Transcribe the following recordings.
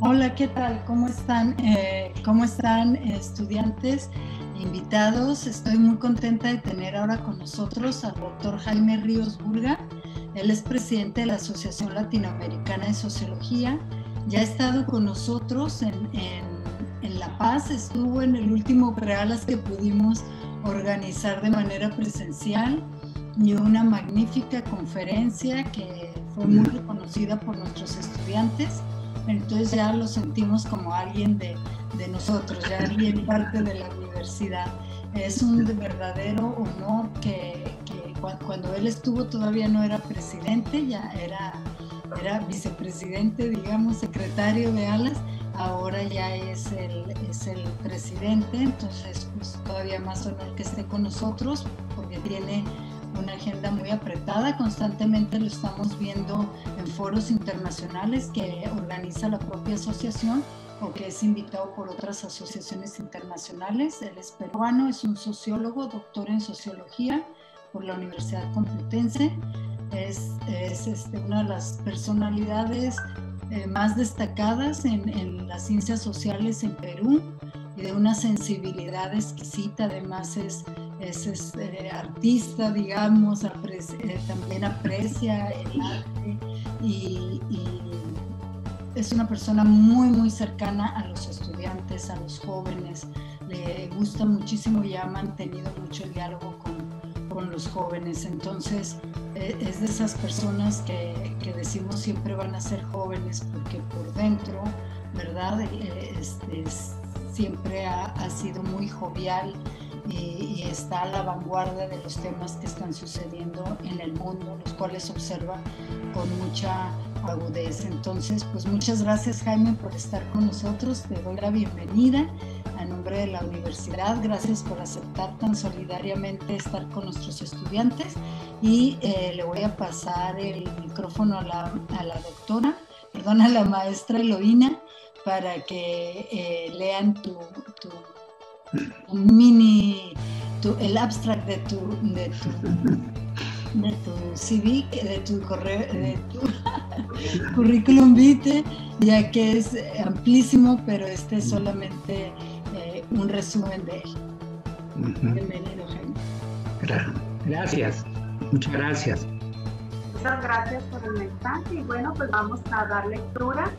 Hola, ¿qué tal? ¿Cómo están? Eh, ¿Cómo están estudiantes, invitados? Estoy muy contenta de tener ahora con nosotros al doctor Jaime Ríos Burga. Él es presidente de la Asociación Latinoamericana de Sociología. Ya ha estado con nosotros en, en La Paz, estuvo en el último Realas que pudimos organizar de manera presencial y una magnífica conferencia que fue muy reconocida por nuestros estudiantes entonces ya lo sentimos como alguien de, de nosotros, ya alguien parte de la universidad. Es un verdadero honor que, que, cuando él estuvo todavía no era presidente, ya era, era vicepresidente, digamos, secretario de ALAS, ahora ya es el, es el presidente, entonces pues todavía más honor que esté con nosotros porque tiene una agenda muy apretada, constantemente lo estamos viendo en foros internacionales que organiza la propia asociación o que es invitado por otras asociaciones internacionales. Él es peruano, es un sociólogo, doctor en sociología por la Universidad Complutense. Es, es este, una de las personalidades eh, más destacadas en, en, las ciencias sociales en Perú y de una sensibilidad exquisita. Además es es, eh, artista, digamos, eh, también aprecia el arte y, es una persona muy, muy cercana a los estudiantes, a los jóvenes. Le gusta muchísimo y ha mantenido mucho el diálogo con, con los jóvenes. Entonces, eh, es de esas personas que, que, decimos siempre van a ser jóvenes porque por dentro, ¿verdad? Este, siempre ha sido muy jovial y, está a la vanguardia de los temas que están sucediendo en el mundo, los cuales observa con mucha agudeza. Entonces, pues muchas gracias Jaime por estar con nosotros, te doy la bienvenida a nombre de la universidad, gracias por aceptar tan solidariamente estar con nuestros estudiantes. Y eh, le voy a pasar el micrófono a la, a la doctora, perdón, a la maestra Eloína para que eh, lean tu, tu un mini, el abstract de tu, de tu, de tu CV, de tu, correo, de tu currículum vitae, ya que es amplísimo, pero este es solamente eh, un resumen de él. Bienvenido, Jaime. Gracias, muchas gracias. Muchas gracias por el mensaje y bueno, pues vamos a dar lectura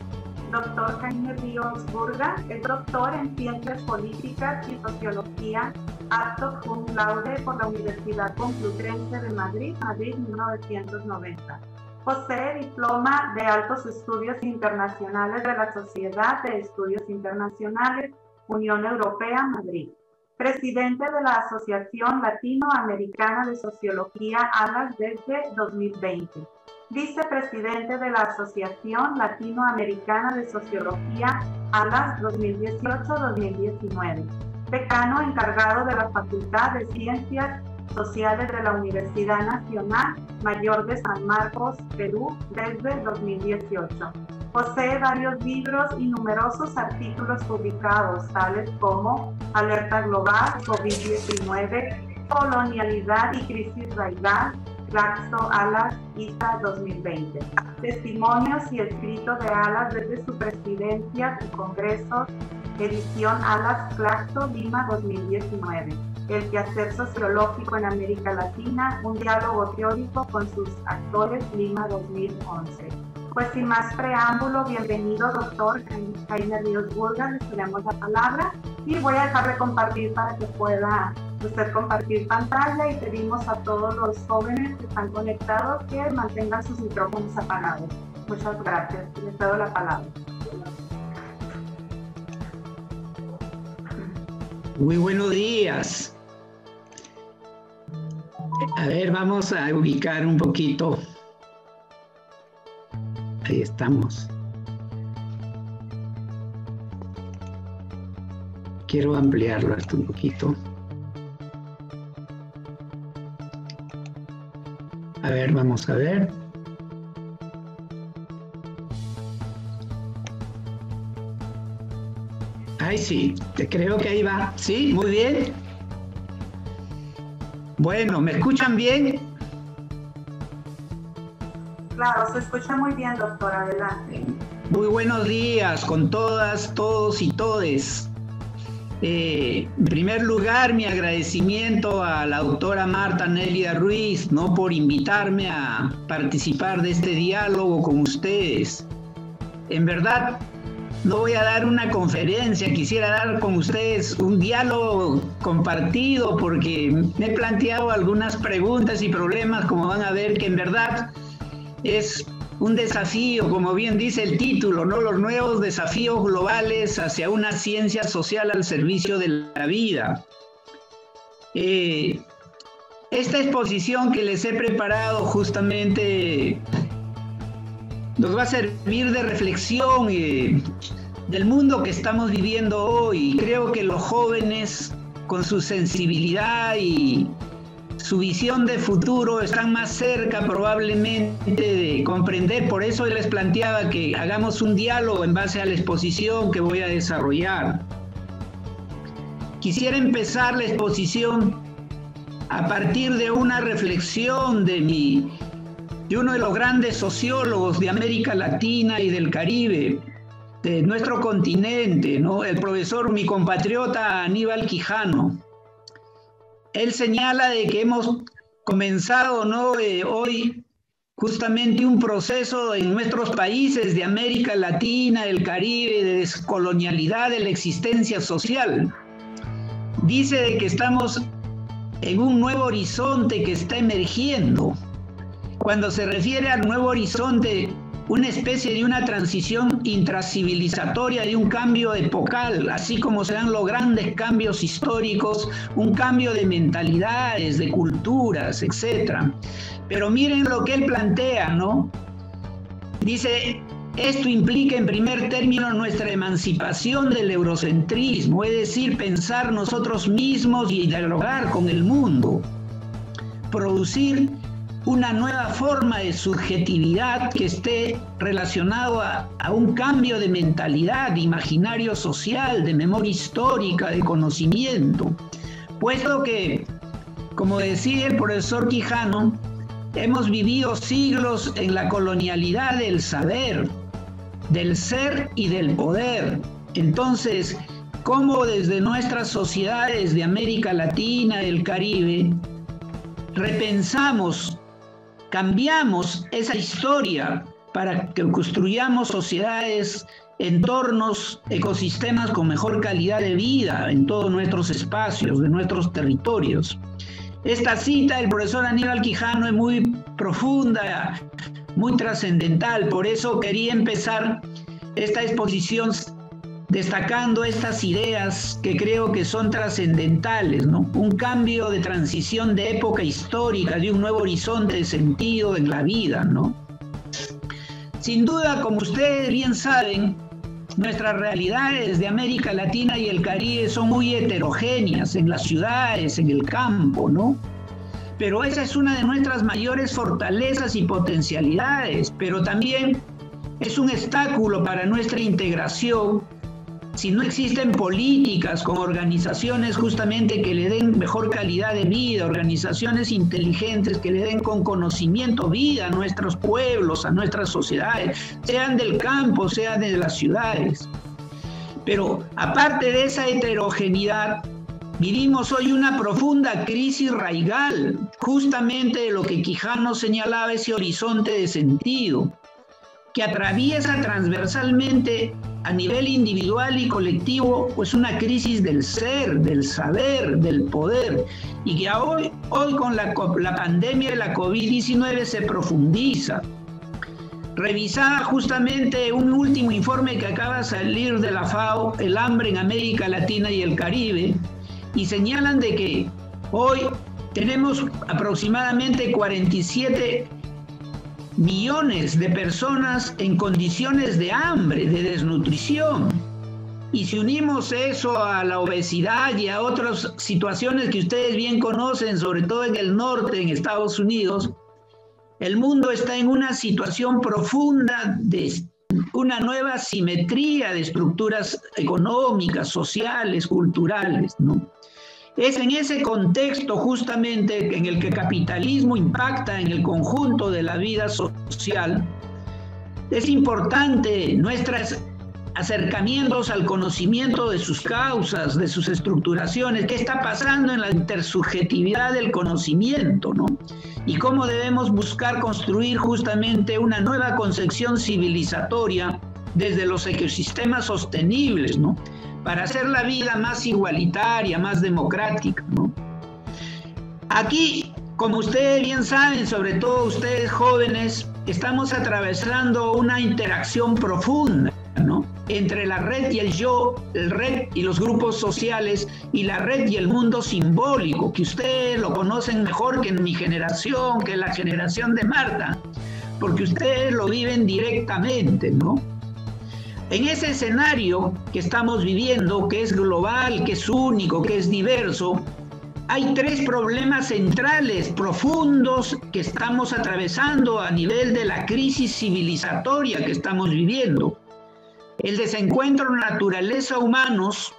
doctor Jaime Ríos Burga, es doctor en Ciencias Políticas y Sociología, acto cum laude por la Universidad Complutense de Madrid, Madrid 1990. Posee diploma de Altos Estudios Internacionales de la Sociedad de Estudios Internacionales, Unión Europea, Madrid. Presidente de la Asociación Latinoamericana de Sociología, ALAS, desde 2020 vicepresidente de la Asociación Latinoamericana de Sociología ALAS 2018-2019, decano encargado de la Facultad de Ciencias Sociales de la Universidad Nacional Mayor de San Marcos, Perú, desde 2018. Posee varios libros y numerosos artículos publicados, tales como Alerta Global, COVID-19, Colonialidad y Crisis Racial, Claxo Alas ISA 2020. Testimonios y escritos de Alas desde su presidencia y congresos, edición Alas Claxo Lima 2019. El quehacer sociológico en América Latina, un diálogo teórico con sus actores Lima 2011. Pues sin más preámbulo, bienvenido doctor Jaime Ríos Burga, le tenemos la palabra y voy a dejar de compartir para que pueda usted compartir pantalla y pedimos a todos los jóvenes que están conectados que mantengan sus micrófonos apagados. Muchas gracias. Les doy la palabra. Muy buenos días. A ver, vamos a ubicar un poquito. Ahí estamos. Quiero ampliarlo hasta un poquito. A ver, vamos a ver. Ay, sí, te creo que ahí va. Sí, muy bien. Bueno, ¿me escuchan bien? Claro, se escucha muy bien, doctor. Adelante. Muy buenos días con todas, todos y todes. Eh, en primer lugar, mi agradecimiento a la doctora Marta Nelia Ruiz, ¿no? Por invitarme a participar de este diálogo con ustedes. En verdad, no voy a dar una conferencia, quisiera dar con ustedes un diálogo compartido porque me he planteado algunas preguntas y problemas, como van a ver, que en verdad es un desafío, como bien dice el título, ¿no? Los nuevos desafíos globales hacia una ciencia social al servicio de la vida. Eh, esta exposición que les he preparado justamente nos va a servir de reflexión eh, del mundo que estamos viviendo hoy. Creo que los jóvenes, con su sensibilidad y su visión de futuro están más cerca probablemente de comprender. Por eso les planteaba que hagamos un diálogo en base a la exposición que voy a desarrollar. Quisiera empezar la exposición a partir de una reflexión de mi de uno de los grandes sociólogos de América Latina y del Caribe, de nuestro continente, ¿no? el profesor, mi compatriota Aníbal Quijano él señala de que hemos comenzado ¿no? Eh, hoy justamente un proceso en nuestros países de América Latina, el Caribe, de descolonialidad de la existencia social. Dice de que estamos en un nuevo horizonte que está emergiendo. Cuando se refiere al nuevo horizonte, una especie de una transición intracivilizatoria, de un cambio epocal, así como se los grandes cambios históricos, un cambio de mentalidades, de culturas, etc. Pero miren lo que él plantea, ¿no? Dice, esto implica en primer término nuestra emancipación del eurocentrismo, es decir, pensar nosotros mismos y dialogar con el mundo, producir una nueva forma de subjetividad que esté relacionado a, un cambio de mentalidad, de imaginario social, de memoria histórica, de conocimiento. Puesto que, como decía el profesor Quijano, hemos vivido siglos en la colonialidad del saber, del ser y del poder. Entonces, ¿cómo desde nuestras sociedades de América Latina, del Caribe, repensamos cambiamos esa historia para que construyamos sociedades, entornos, ecosistemas con mejor calidad de vida en todos nuestros espacios, de nuestros territorios. Esta cita del profesor Aníbal Quijano es muy profunda, muy trascendental, por eso quería empezar esta exposición destacando estas ideas que creo que son trascendentales, ¿no? Un cambio de transición de época histórica, de un nuevo horizonte de sentido en la vida, ¿no? Sin duda, como ustedes bien saben, nuestras realidades de América Latina y el Caribe son muy heterogéneas en las ciudades, en el campo, ¿no? Pero esa es una de nuestras mayores fortalezas y potencialidades, pero también es un obstáculo para nuestra integración si no existen políticas con organizaciones justamente que le den mejor calidad de vida, organizaciones inteligentes que le den con conocimiento vida a nuestros pueblos, a nuestras sociedades, sean del campo, sean de las ciudades. Pero aparte de esa heterogeneidad, vivimos hoy una profunda crisis raigal, justamente de lo que Quijano señalaba, ese horizonte de sentido, que atraviesa transversalmente a nivel individual y colectivo, pues una crisis del ser, del saber, del poder, y que hoy, hoy con la, pandemia de la COVID-19 se profundiza. Revisaba justamente un último informe que acaba de salir de la FAO, El hambre en América Latina y el Caribe, y señalan de que hoy tenemos aproximadamente 47 millones de personas en condiciones de hambre, de desnutrición. Y si unimos eso a la obesidad y a otras situaciones que ustedes bien conocen, sobre todo en el norte, en Estados Unidos, el mundo está en una situación profunda de una nueva simetría de estructuras económicas, sociales, culturales, ¿no? Es en ese contexto justamente en el que capitalismo impacta en el conjunto de la vida social. Es importante nuestros acercamientos al conocimiento de sus causas, de sus estructuraciones, qué está pasando en la intersubjetividad del conocimiento, ¿no? Y cómo debemos buscar construir justamente una nueva concepción civilizatoria desde los ecosistemas sostenibles, ¿no? Para hacer la vida más igualitaria, más democrática. Aquí, como ustedes bien saben, sobre todo ustedes jóvenes, estamos atravesando una interacción profunda ¿no? entre la red y el yo, el red y los grupos sociales y la red y el mundo simbólico, que ustedes lo conocen mejor que en mi generación, que la generación de Marta, porque ustedes lo viven directamente, ¿no? En ese escenario que estamos viviendo, que es global, que es único, que es diverso, hay tres problemas centrales, profundos, que estamos atravesando a nivel de la crisis civilizatoria que estamos viviendo. El desencuentro naturaleza-humanos,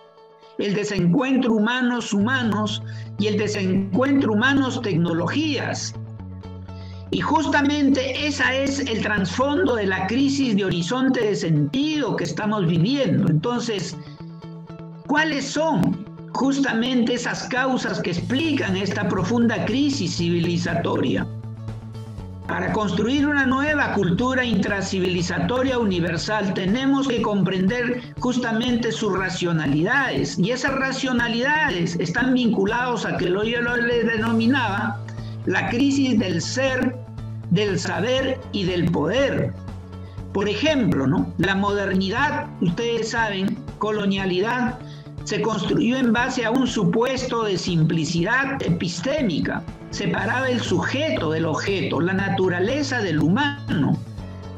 el desencuentro humanos-humanos y el desencuentro humanos-tecnologías. Y justamente esa es el trasfondo de la crisis de horizonte de sentido que estamos viviendo. Entonces, ¿cuáles son justamente esas causas que explican esta profunda crisis civilizatoria? Para construir una nueva cultura intracivilizatoria universal tenemos que comprender justamente sus racionalidades y esas racionalidades están vinculados a que lo yo lo le denominaba la crisis del ser, del saber y del poder. Por ejemplo, ¿no? la modernidad, ustedes saben, colonialidad, se construyó en base a un supuesto de simplicidad epistémica. Separaba el sujeto del objeto, la naturaleza del humano.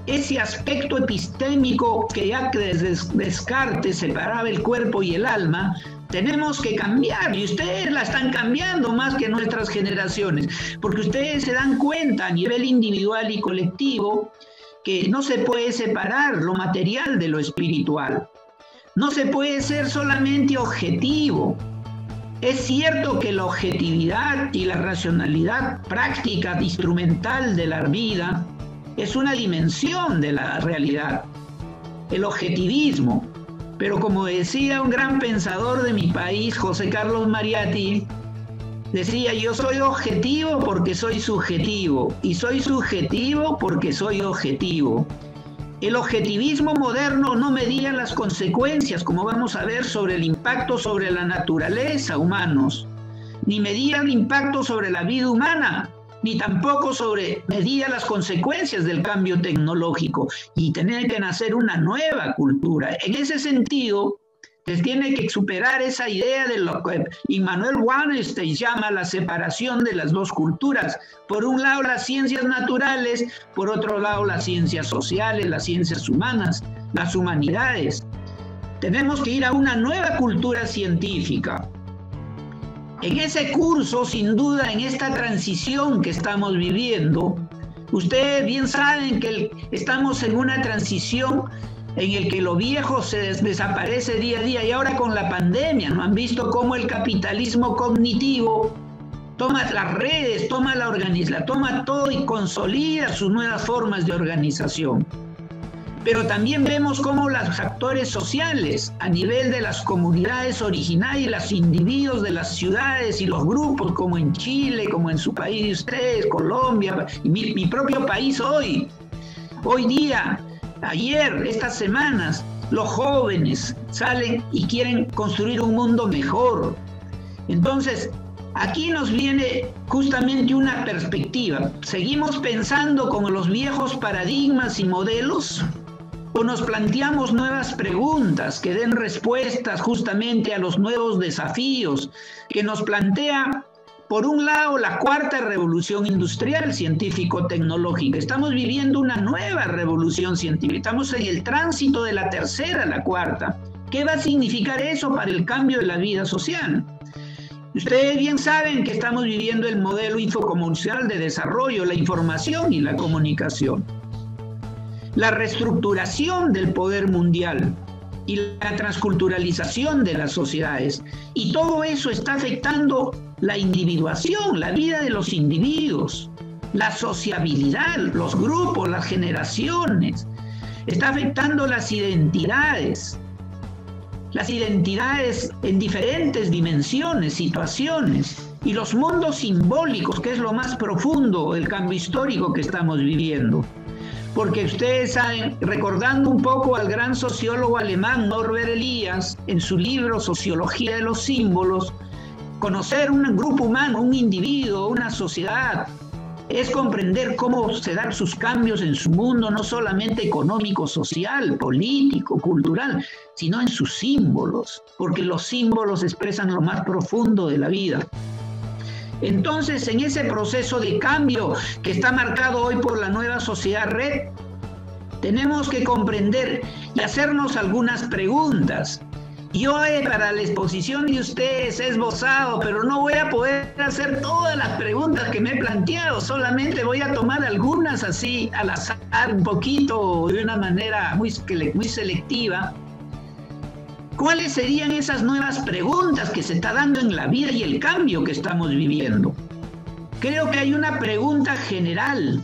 Ese aspecto epistémico que ya desde Descartes separaba el cuerpo y el alma, tenemos que cambiar y ustedes la están cambiando más que nuestras generaciones, porque ustedes se dan cuenta a nivel individual y colectivo que no se puede separar lo material de lo espiritual. No se puede ser solamente objetivo. Es cierto que la objetividad y la racionalidad práctica, instrumental de la vida, es una dimensión de la realidad. El objetivismo, pero como decía un gran pensador de mi país, José Carlos Mariatti, decía, yo soy objetivo porque soy subjetivo y soy subjetivo porque soy objetivo. El objetivismo moderno no medía las consecuencias, como vamos a ver, sobre el impacto sobre la naturaleza humanos, ni medía el impacto sobre la vida humana, ni tampoco sobre medía las consecuencias del cambio tecnológico y tener que nacer una nueva cultura. En ese sentido, se tiene que superar esa idea de lo que Immanuel Wallenstein llama la separación de las dos culturas. Por un lado las ciencias naturales, por otro lado las ciencias sociales, las ciencias humanas, las humanidades. Tenemos que ir a una nueva cultura científica, en ese curso, sin duda, en esta transición que estamos viviendo, ustedes bien saben que estamos en una transición en el que lo viejo se desaparece día a día y ahora con la pandemia, ¿no han visto cómo el capitalismo cognitivo toma las redes, toma la organización, toma todo y consolida sus nuevas formas de organización? Pero también vemos cómo los actores sociales a nivel de las comunidades originarias, los individuos de las ciudades y los grupos, como en Chile, como en su país de ustedes, Colombia, mi propio país hoy, hoy día, ayer, estas semanas, los jóvenes salen y quieren construir un mundo mejor. Entonces, Aquí nos viene justamente una perspectiva. ¿Seguimos pensando con los viejos paradigmas y modelos? O nos planteamos nuevas preguntas que den respuestas justamente a los nuevos desafíos que nos plantea, por un lado, la cuarta revolución industrial científico-tecnológica. Estamos viviendo una nueva revolución científica, estamos en el tránsito de la tercera a la cuarta. ¿Qué va a significar eso para el cambio de la vida social? Ustedes bien saben que estamos viviendo el modelo infocomercial de desarrollo, la información y la comunicación la reestructuración del poder mundial y la transculturalización de las sociedades. Y todo eso está afectando la individuación, la vida de los individuos, la sociabilidad, los grupos, las generaciones. Está afectando las identidades, las identidades en diferentes dimensiones, situaciones, y los mundos simbólicos, que es lo más profundo del cambio histórico que estamos viviendo porque ustedes saben, recordando un poco al gran sociólogo alemán Norbert Elias, en su libro Sociología de los Símbolos, conocer un grupo humano, un individuo, una sociedad, es comprender cómo se dan sus cambios en su mundo, no solamente económico, social, político, cultural, sino en sus símbolos, porque los símbolos expresan lo más profundo de la vida. Entonces, en ese proceso de cambio que está marcado hoy por la nueva sociedad red, tenemos que comprender y hacernos algunas preguntas. Yo para la exposición de ustedes he esbozado, pero no voy a poder hacer todas las preguntas que me he planteado, solamente voy a tomar algunas así al azar, un poquito, de una manera muy, muy selectiva ¿Cuáles serían esas nuevas preguntas que se está dando en la vida y el cambio que estamos viviendo? Creo que hay una pregunta general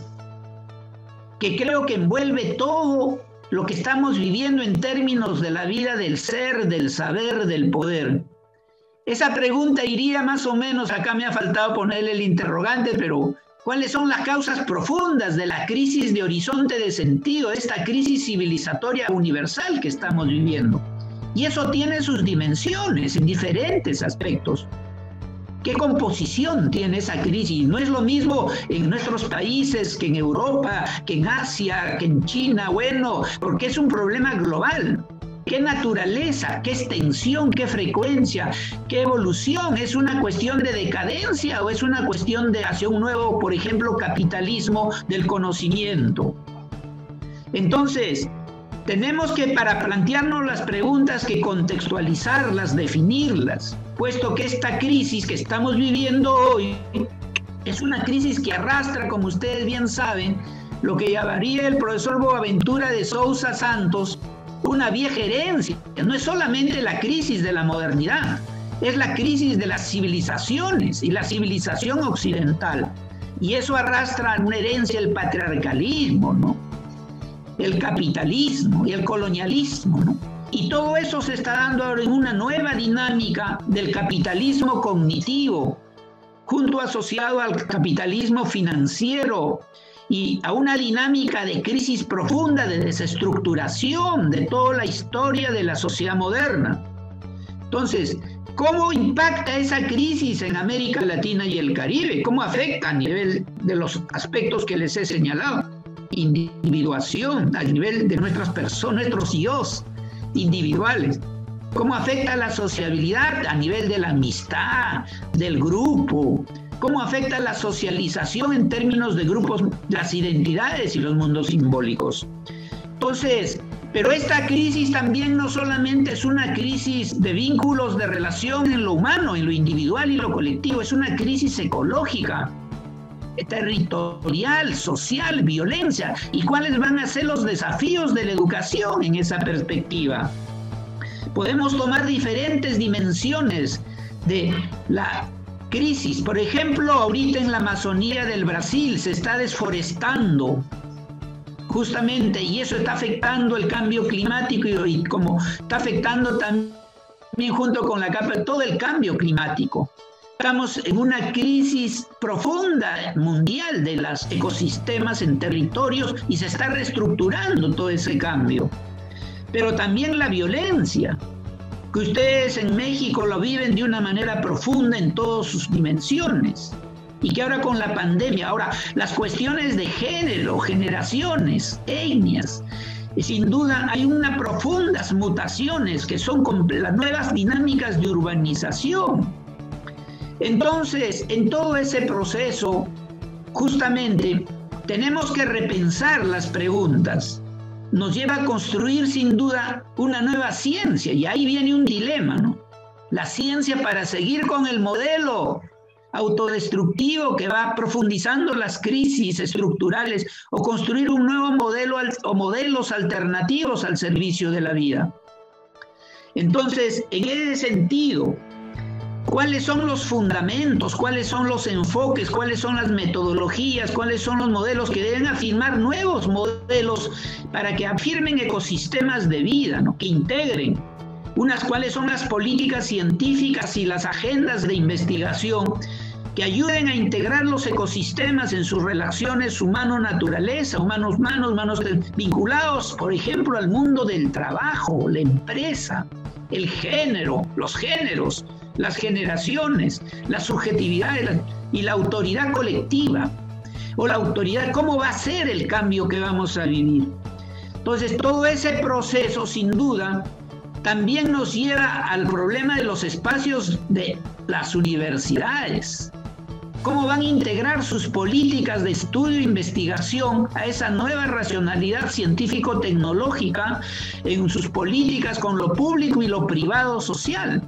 que creo que envuelve todo lo que estamos viviendo en términos de la vida del ser, del saber, del poder. Esa pregunta iría más o menos, acá me ha faltado ponerle el interrogante, pero ¿cuáles son las causas profundas de la crisis de horizonte de sentido, esta crisis civilizatoria universal que estamos viviendo? Y eso tiene sus dimensiones en diferentes aspectos. ¿Qué composición tiene esa crisis? No es lo mismo en nuestros países que en Europa, que en Asia, que en China, bueno, porque es un problema global. ¿Qué naturaleza, qué extensión, qué frecuencia, qué evolución? ¿Es una cuestión de decadencia o es una cuestión de hacia un nuevo, por ejemplo, capitalismo del conocimiento? Entonces, tenemos que para plantearnos las preguntas que contextualizarlas, definirlas, puesto que esta crisis que estamos viviendo hoy es una crisis que arrastra, como ustedes bien saben, lo que llamaría el profesor Boaventura de Sousa Santos una vieja herencia. No es solamente la crisis de la modernidad, es la crisis de las civilizaciones y la civilización occidental. Y eso arrastra una herencia del patriarcalismo, ¿no? El capitalismo y el colonialismo, ¿no? Y todo eso se está dando ahora en una nueva dinámica del capitalismo cognitivo, junto asociado al capitalismo financiero y a una dinámica de crisis profunda, de desestructuración de toda la historia de la sociedad moderna. Entonces, ¿cómo impacta esa crisis en América Latina y el Caribe? ¿Cómo afecta a nivel de los aspectos que les he señalado? Individuación, al nivel de nuestras personas, nuestros yo individuales. ¿Cómo afecta la sociabilidad a nivel de la amistad, del grupo? ¿Cómo afecta la socialización en términos de grupos, las identidades y los mundos simbólicos? Entonces, pero esta crisis también no solamente es una crisis de vínculos de relación en lo humano, en lo individual y lo colectivo, es una crisis ecológica territorial, social, violencia y cuáles van a ser los desafíos de la educación en esa perspectiva. Podemos tomar diferentes dimensiones de la crisis. Por ejemplo, ahorita en la Amazonía del Brasil se está desforestando justamente y eso está afectando el cambio climático y, como está afectando también junto con la capa todo el cambio climático. Estamos en una crisis profunda mundial de los ecosistemas en territorios y se está reestructurando todo ese cambio. Pero también la violencia, que ustedes en México lo viven de una manera profunda en todas sus dimensiones. Y que ahora con la pandemia, ahora las cuestiones de género, generaciones, etnias, sin duda hay unas profundas mutaciones que son las nuevas dinámicas de urbanización entonces, en todo ese proceso, justamente, tenemos que repensar las preguntas. Nos lleva a construir sin duda una nueva ciencia y ahí viene un dilema, ¿no? La ciencia para seguir con el modelo autodestructivo que va profundizando las crisis estructurales o construir un nuevo modelo o modelos alternativos al servicio de la vida. Entonces, en ese sentido, cuáles son los fundamentos, cuáles son los enfoques, cuáles son las metodologías, cuáles son los modelos que deben afirmar nuevos modelos para que afirmen ecosistemas de vida, ¿no? que integren unas cuáles son las políticas científicas y las agendas de investigación que ayuden a integrar los ecosistemas en sus relaciones humano-naturaleza, humanos-humanos, humanos vinculados, por ejemplo, al mundo del trabajo, la empresa, el género, los géneros, las generaciones, la subjetividad y la autoridad colectiva, o la autoridad, cómo va a ser el cambio que vamos a vivir. Entonces, todo ese proceso, sin duda, también nos lleva al problema de los espacios de las universidades. ¿Cómo van a integrar sus políticas de estudio e investigación a esa nueva racionalidad científico-tecnológica en sus políticas con lo público y lo privado social?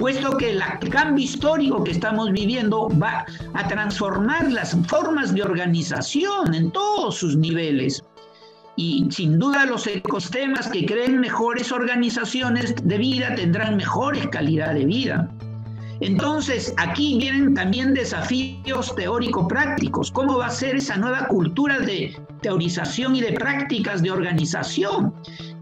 Puesto que el cambio histórico que estamos viviendo va a transformar las formas de organización en todos sus niveles. Y sin duda los ecosistemas que creen mejores organizaciones de vida tendrán mejores calidad de vida. Entonces, aquí vienen también desafíos teórico-prácticos. ¿Cómo va a ser esa nueva cultura de teorización y de prácticas de organización?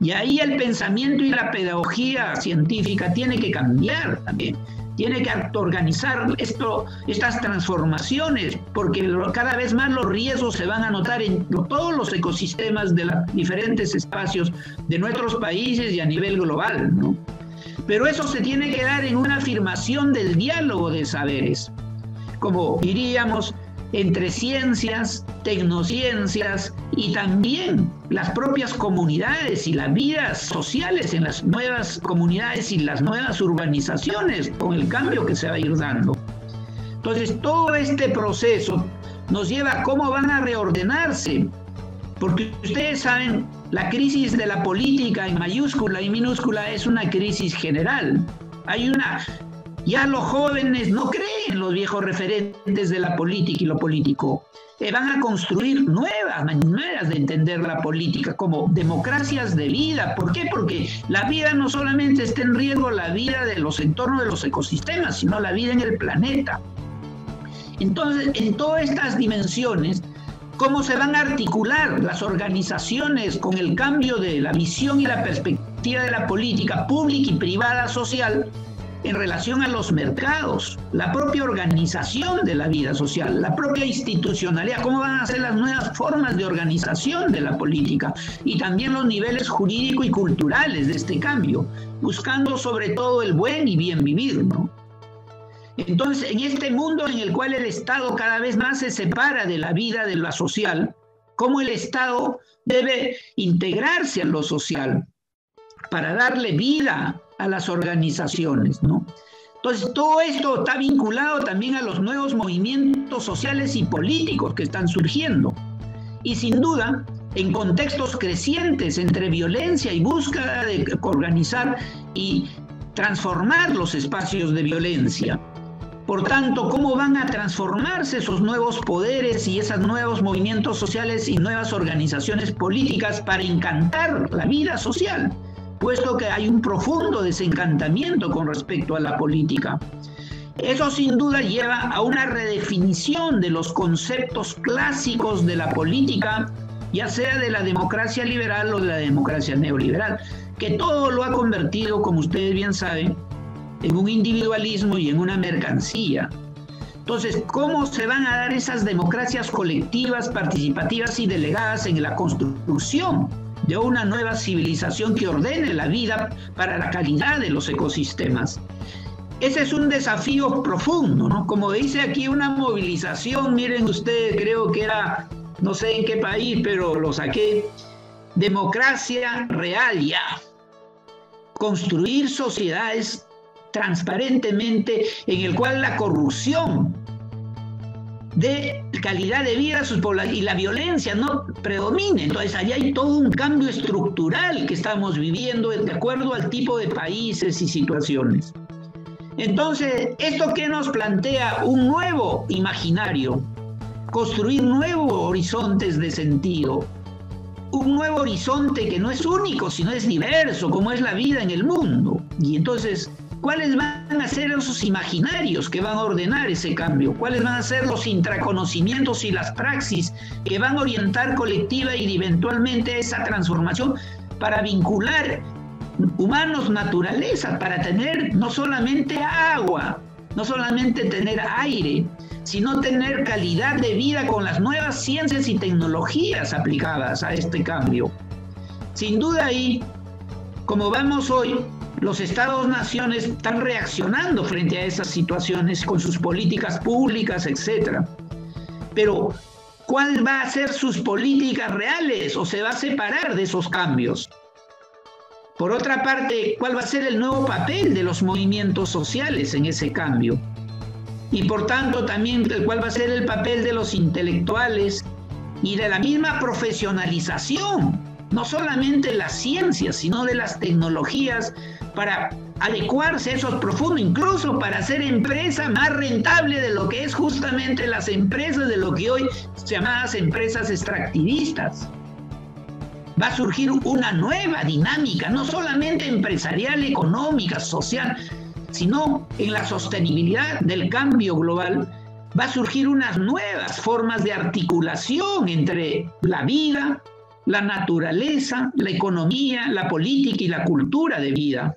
Y ahí el pensamiento y la pedagogía científica tiene que cambiar también. Tiene que organizar esto, estas transformaciones, porque cada vez más los riesgos se van a notar en todos los ecosistemas de los diferentes espacios de nuestros países y a nivel global. ¿no? Pero eso se tiene que dar en una afirmación del diálogo de saberes, como diríamos, entre ciencias, tecnociencias y también las propias comunidades y las vidas sociales en las nuevas comunidades y las nuevas urbanizaciones con el cambio que se va a ir dando. Entonces, todo este proceso nos lleva a cómo van a reordenarse, porque ustedes saben, la crisis de la política en mayúscula y minúscula es una crisis general. Hay una ya los jóvenes no creen en los viejos referentes de la política y lo político. Van a construir nuevas maneras de entender la política, como democracias de vida. ¿Por qué? Porque la vida no solamente está en riesgo la vida de los entornos de los ecosistemas, sino la vida en el planeta. Entonces, en todas estas dimensiones, cómo se van a articular las organizaciones con el cambio de la visión y la perspectiva de la política pública y privada social, en relación a los mercados, la propia organización de la vida social, la propia institucionalidad, cómo van a ser las nuevas formas de organización de la política y también los niveles jurídico y culturales de este cambio, buscando sobre todo el buen y bien vivir, ¿no? Entonces, en este mundo en el cual el Estado cada vez más se separa de la vida de la social, cómo el Estado debe integrarse a lo social para darle vida a las organizaciones, ¿no? Entonces, todo esto está vinculado también a los nuevos movimientos sociales y políticos que están surgiendo. Y sin duda, en contextos crecientes entre violencia y búsqueda de organizar y transformar los espacios de violencia. Por tanto, ¿cómo van a transformarse esos nuevos poderes y esos nuevos movimientos sociales y nuevas organizaciones políticas para encantar la vida social? puesto que hay un profundo desencantamiento con respecto a la política. Eso sin duda lleva a una redefinición de los conceptos clásicos de la política, ya sea de la democracia liberal o de la democracia neoliberal, que todo lo ha convertido, como ustedes bien saben, en un individualismo y en una mercancía. Entonces, ¿cómo se van a dar esas democracias colectivas, participativas y delegadas en la construcción de una nueva civilización que ordene la vida para la calidad de los ecosistemas. Ese es un desafío profundo, ¿no? Como dice aquí una movilización, miren ustedes, creo que era, no sé en qué país, pero lo saqué, democracia real ya. Construir sociedades transparentemente en el cual la corrupción de calidad de vida y la violencia no predomine. Entonces, allá hay todo un cambio estructural que estamos viviendo de acuerdo al tipo de países y situaciones. Entonces, ¿esto que nos plantea? Un nuevo imaginario, construir nuevos horizontes de sentido, un nuevo horizonte que no es único, sino es diverso, como es la vida en el mundo. Y entonces, ¿cuáles van a ser esos imaginarios que van a ordenar ese cambio? ¿Cuáles van a ser los intraconocimientos y las praxis que van a orientar colectiva y eventualmente esa transformación para vincular humanos naturaleza, para tener no solamente agua, no solamente tener aire, sino tener calidad de vida con las nuevas ciencias y tecnologías aplicadas a este cambio. Sin duda ahí, como vemos hoy, los estados-naciones están reaccionando frente a esas situaciones con sus políticas públicas, etc. Pero, ¿cuál va a ser sus políticas reales o se va a separar de esos cambios? Por otra parte, ¿cuál va a ser el nuevo papel de los movimientos sociales en ese cambio? Y por tanto también cuál va a ser el papel de los intelectuales y de la misma profesionalización, no solamente las ciencias, sino de las tecnologías para adecuarse a esos profundos, incluso para hacer empresa más rentable de lo que es justamente las empresas de lo que hoy llamadas empresas extractivistas va a surgir una nueva dinámica, no solamente empresarial, económica, social, sino en la sostenibilidad del cambio global, va a surgir unas nuevas formas de articulación entre la vida, la naturaleza, la economía, la política y la cultura de vida.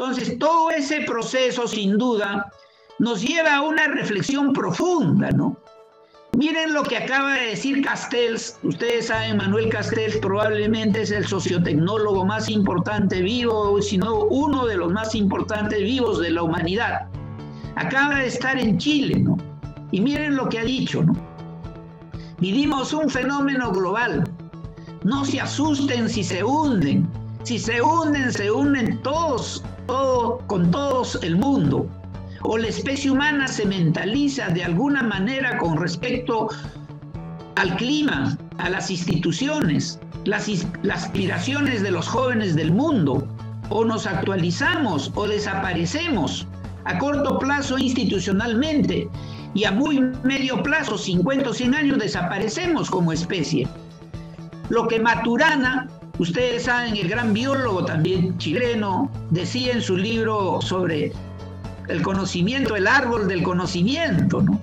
Entonces, todo ese proceso, sin duda, nos lleva a una reflexión profunda, ¿no? Miren lo que acaba de decir Castells. Ustedes saben, Manuel Castells probablemente es el sociotecnólogo más importante vivo, si no uno de los más importantes vivos de la humanidad. Acaba de estar en Chile, ¿no? Y miren lo que ha dicho, ¿no? Vivimos un fenómeno global. No se asusten si se hunden. Si se hunden, se hunden todos, todo, con todos el mundo o la especie humana se mentaliza de alguna manera con respecto al clima, a las instituciones, las, las aspiraciones de los jóvenes del mundo, o nos actualizamos o desaparecemos a corto plazo institucionalmente y a muy medio plazo, 50 o 100 años, desaparecemos como especie. Lo que Maturana, ustedes saben, el gran biólogo también chileno, decía en su libro sobre el conocimiento, el árbol del conocimiento, ¿no?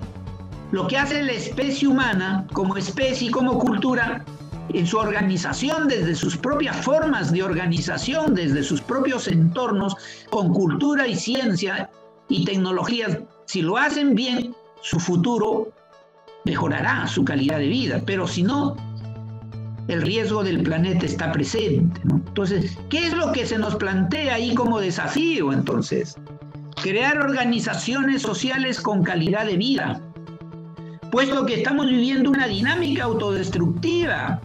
Lo que hace la especie humana como especie y como cultura en su organización, desde sus propias formas de organización, desde sus propios entornos, con cultura y ciencia y tecnologías, si lo hacen bien, su futuro mejorará su calidad de vida, pero si no, el riesgo del planeta está presente. ¿no? Entonces, ¿qué es lo que se nos plantea ahí como desafío entonces? crear organizaciones sociales con calidad de vida, puesto que estamos viviendo una dinámica autodestructiva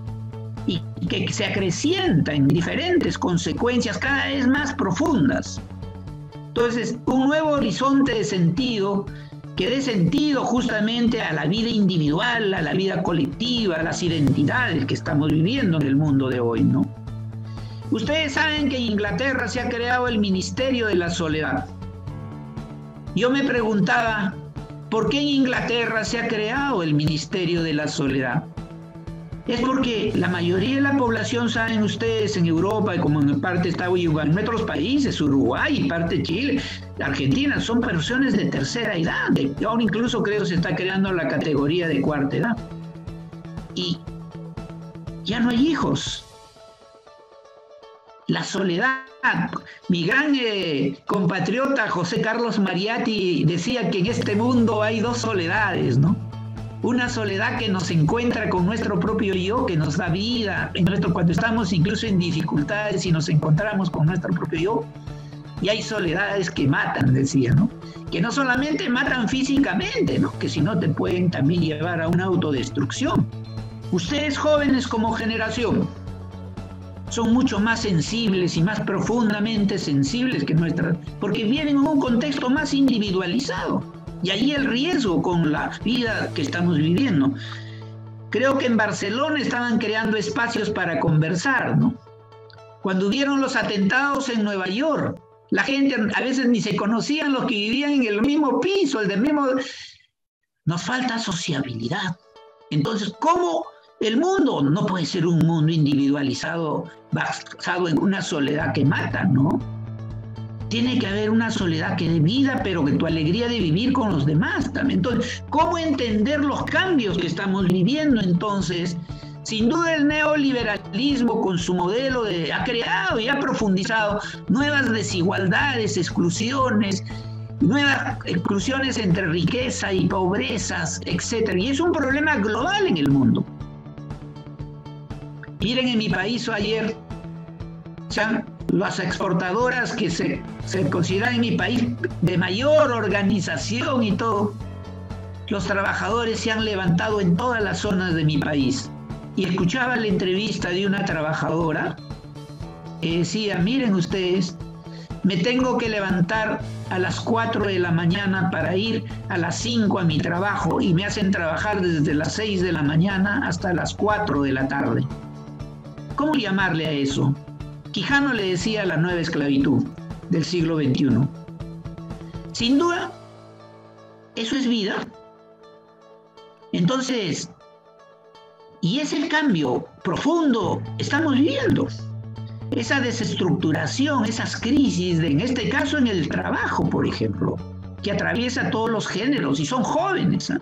y que se acrecienta en diferentes consecuencias cada vez más profundas. Entonces, un nuevo horizonte de sentido que dé sentido justamente a la vida individual, a la vida colectiva, a las identidades que estamos viviendo en el mundo de hoy, ¿no? Ustedes saben que en Inglaterra se ha creado el Ministerio de la Soledad. Yo me preguntaba, ¿por qué en Inglaterra se ha creado el Ministerio de la Soledad? Es porque la mayoría de la población, saben ustedes, en Europa, y como en parte está en otros países, Uruguay, parte Chile, Argentina, son personas de tercera edad. Ahora incluso creo se está creando la categoría de cuarta edad. Y ya no hay hijos. La soledad mi gran eh, compatriota José Carlos Mariatti decía que en este mundo hay dos soledades, ¿no? Una soledad que nos encuentra con nuestro propio yo, que nos da vida, en nuestro, cuando estamos incluso en dificultades y nos encontramos con nuestro propio yo. Y hay soledades que matan, decía, ¿no? Que no solamente matan físicamente, ¿no? Que si no te pueden también llevar a una autodestrucción. Ustedes jóvenes como generación, son mucho más sensibles y más profundamente sensibles que nuestras, porque viven en un contexto más individualizado. Y ahí el riesgo con la vida que estamos viviendo. Creo que en Barcelona estaban creando espacios para conversar, ¿no? Cuando hubieron los atentados en Nueva York, la gente a veces ni se conocían los que vivían en el mismo piso, el del mismo... Nos falta sociabilidad. Entonces, ¿cómo el mundo no puede ser un mundo individualizado basado en una soledad que mata, ¿no? Tiene que haber una soledad que de vida, pero que tu alegría de vivir con los demás también. Entonces, ¿cómo entender los cambios que estamos viviendo entonces? Sin duda el neoliberalismo con su modelo de, ha creado y ha profundizado nuevas desigualdades, exclusiones, nuevas exclusiones entre riqueza y pobrezas, etc. Y es un problema global en el mundo. Miren en mi país ayer, las exportadoras que se, se consideran en mi país de mayor organización y todo, los trabajadores se han levantado en todas las zonas de mi país. Y escuchaba la entrevista de una trabajadora que decía, miren ustedes, me tengo que levantar a las 4 de la mañana para ir a las 5 a mi trabajo y me hacen trabajar desde las 6 de la mañana hasta las 4 de la tarde. ¿Cómo llamarle a eso? Quijano le decía la nueva esclavitud del siglo XXI. Sin duda, eso es vida. Entonces, y es el cambio profundo, estamos viviendo. Esa desestructuración, esas crisis, en este caso en el trabajo, por ejemplo, que atraviesa todos los géneros y son jóvenes. ¿ah?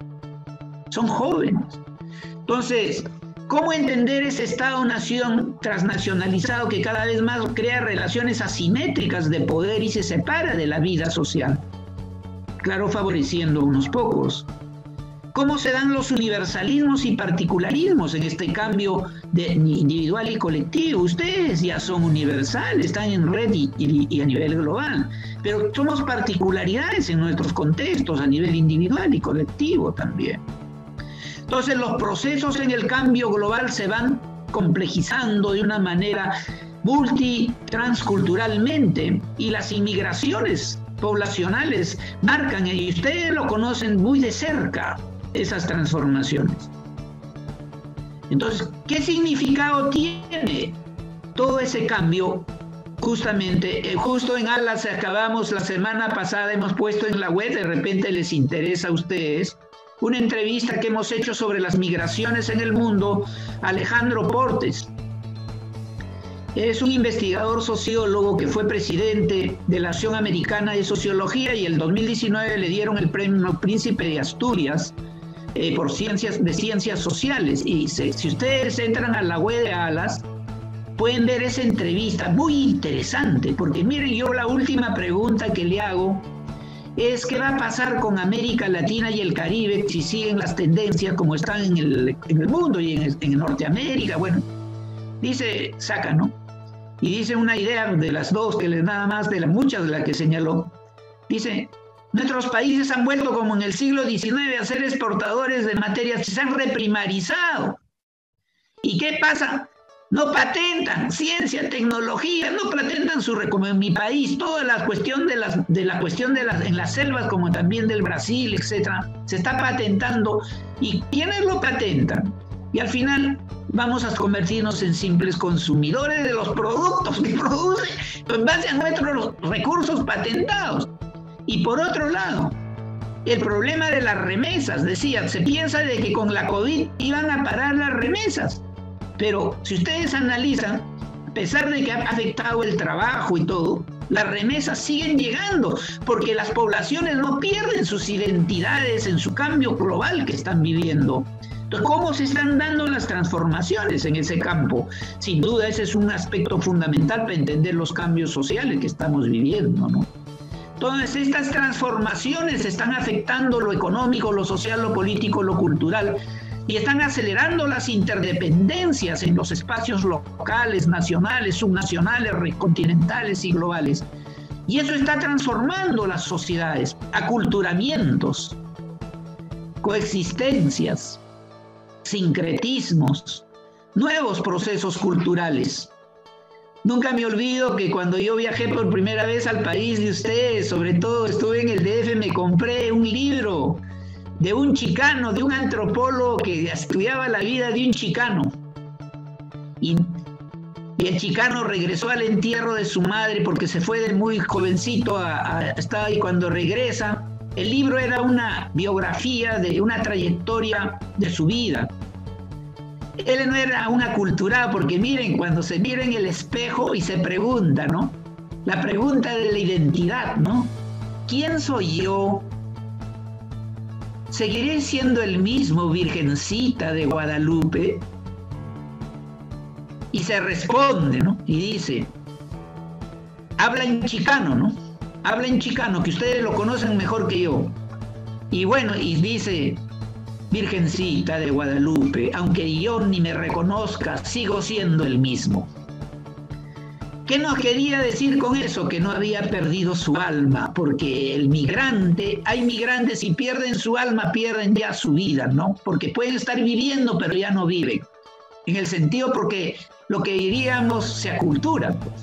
Son jóvenes. Entonces, ¿Cómo entender ese Estado-nación transnacionalizado que cada vez más crea relaciones asimétricas de poder y se separa de la vida social? Claro, favoreciendo a unos pocos. ¿Cómo se dan los universalismos y particularismos en este cambio de individual y colectivo? Ustedes ya son universales, están en red y, y a nivel global, pero somos particularidades en nuestros contextos a nivel individual y colectivo también. Entonces los procesos en el cambio global se van complejizando de una manera multitransculturalmente y las inmigraciones poblacionales marcan, y ustedes lo conocen muy de cerca, esas transformaciones. Entonces, ¿qué significado tiene todo ese cambio? Justamente, eh, justo en Alas acabamos la semana pasada, hemos puesto en la web, de repente les interesa a ustedes, una entrevista que hemos hecho sobre las migraciones en el mundo, Alejandro Portes. Es un investigador sociólogo que fue presidente de la Acción Americana de Sociología y el 2019 le dieron el premio Príncipe de Asturias eh, por ciencias de ciencias sociales. Y si ustedes entran a la web de Alas, pueden ver esa entrevista muy interesante, porque miren, yo la última pregunta que le hago es qué va a pasar con América Latina y el Caribe si siguen las tendencias como están en el, mundo y en, Norteamérica. Bueno, dice, saca, ¿no? Y dice una idea de las dos, que nada más de las muchas de las que señaló. Dice, nuestros países han vuelto como en el siglo XIX a ser exportadores de materias, se han reprimarizado. ¿Y qué pasa? No patentan ciencia, tecnología, no patentan su como en mi país, toda la cuestión de las de la cuestión de las en las selvas como también del Brasil, etcétera, se está patentando y quiénes lo patentan. Y al final vamos a convertirnos en simples consumidores de los productos que produce en base a nuestros recursos patentados. Y por otro lado, el problema de las remesas, decía, se piensa de que con la COVID iban a parar las remesas pero si ustedes analizan, a pesar de que ha afectado el trabajo y todo, las remesas siguen llegando porque las poblaciones no pierden sus identidades en su cambio global que están viviendo. Entonces, ¿cómo se están dando las transformaciones en ese campo? Sin duda, ese es un aspecto fundamental para entender los cambios sociales que estamos viviendo, ¿no? Entonces, estas transformaciones están afectando lo económico, lo social, lo político, lo cultural, y están acelerando las interdependencias en los espacios locales, nacionales, subnacionales, continentales y globales. Y eso está transformando las sociedades, aculturamientos, coexistencias, sincretismos, nuevos procesos culturales. Nunca me olvido que cuando yo viajé por primera vez al país de ustedes, sobre todo estuve en el DF, me compré un libro de un chicano, de un antropólogo que estudiaba la vida de un chicano. Y, el chicano regresó al entierro de su madre porque se fue muy jovencito a, a, cuando regresa, el libro era una biografía de una trayectoria de su vida. Él no era una cultura, porque miren, cuando se mira en el espejo y se pregunta, ¿no? la pregunta de la identidad, ¿no? ¿Quién soy yo? ¿Seguiré siendo el mismo Virgencita de Guadalupe? Y se responde, ¿no? Y dice, habla en chicano, ¿no? Habla en chicano, que ustedes lo conocen mejor que yo. Y bueno, y dice, Virgencita de Guadalupe, aunque yo ni me reconozca, sigo siendo el mismo. ¿Qué nos quería decir con eso? Que no había perdido su alma, porque el migrante, hay migrantes y pierden su alma, pierden ya su vida, ¿no? Porque pueden estar viviendo, pero ya no viven. En el sentido porque lo que diríamos se acultura, pues.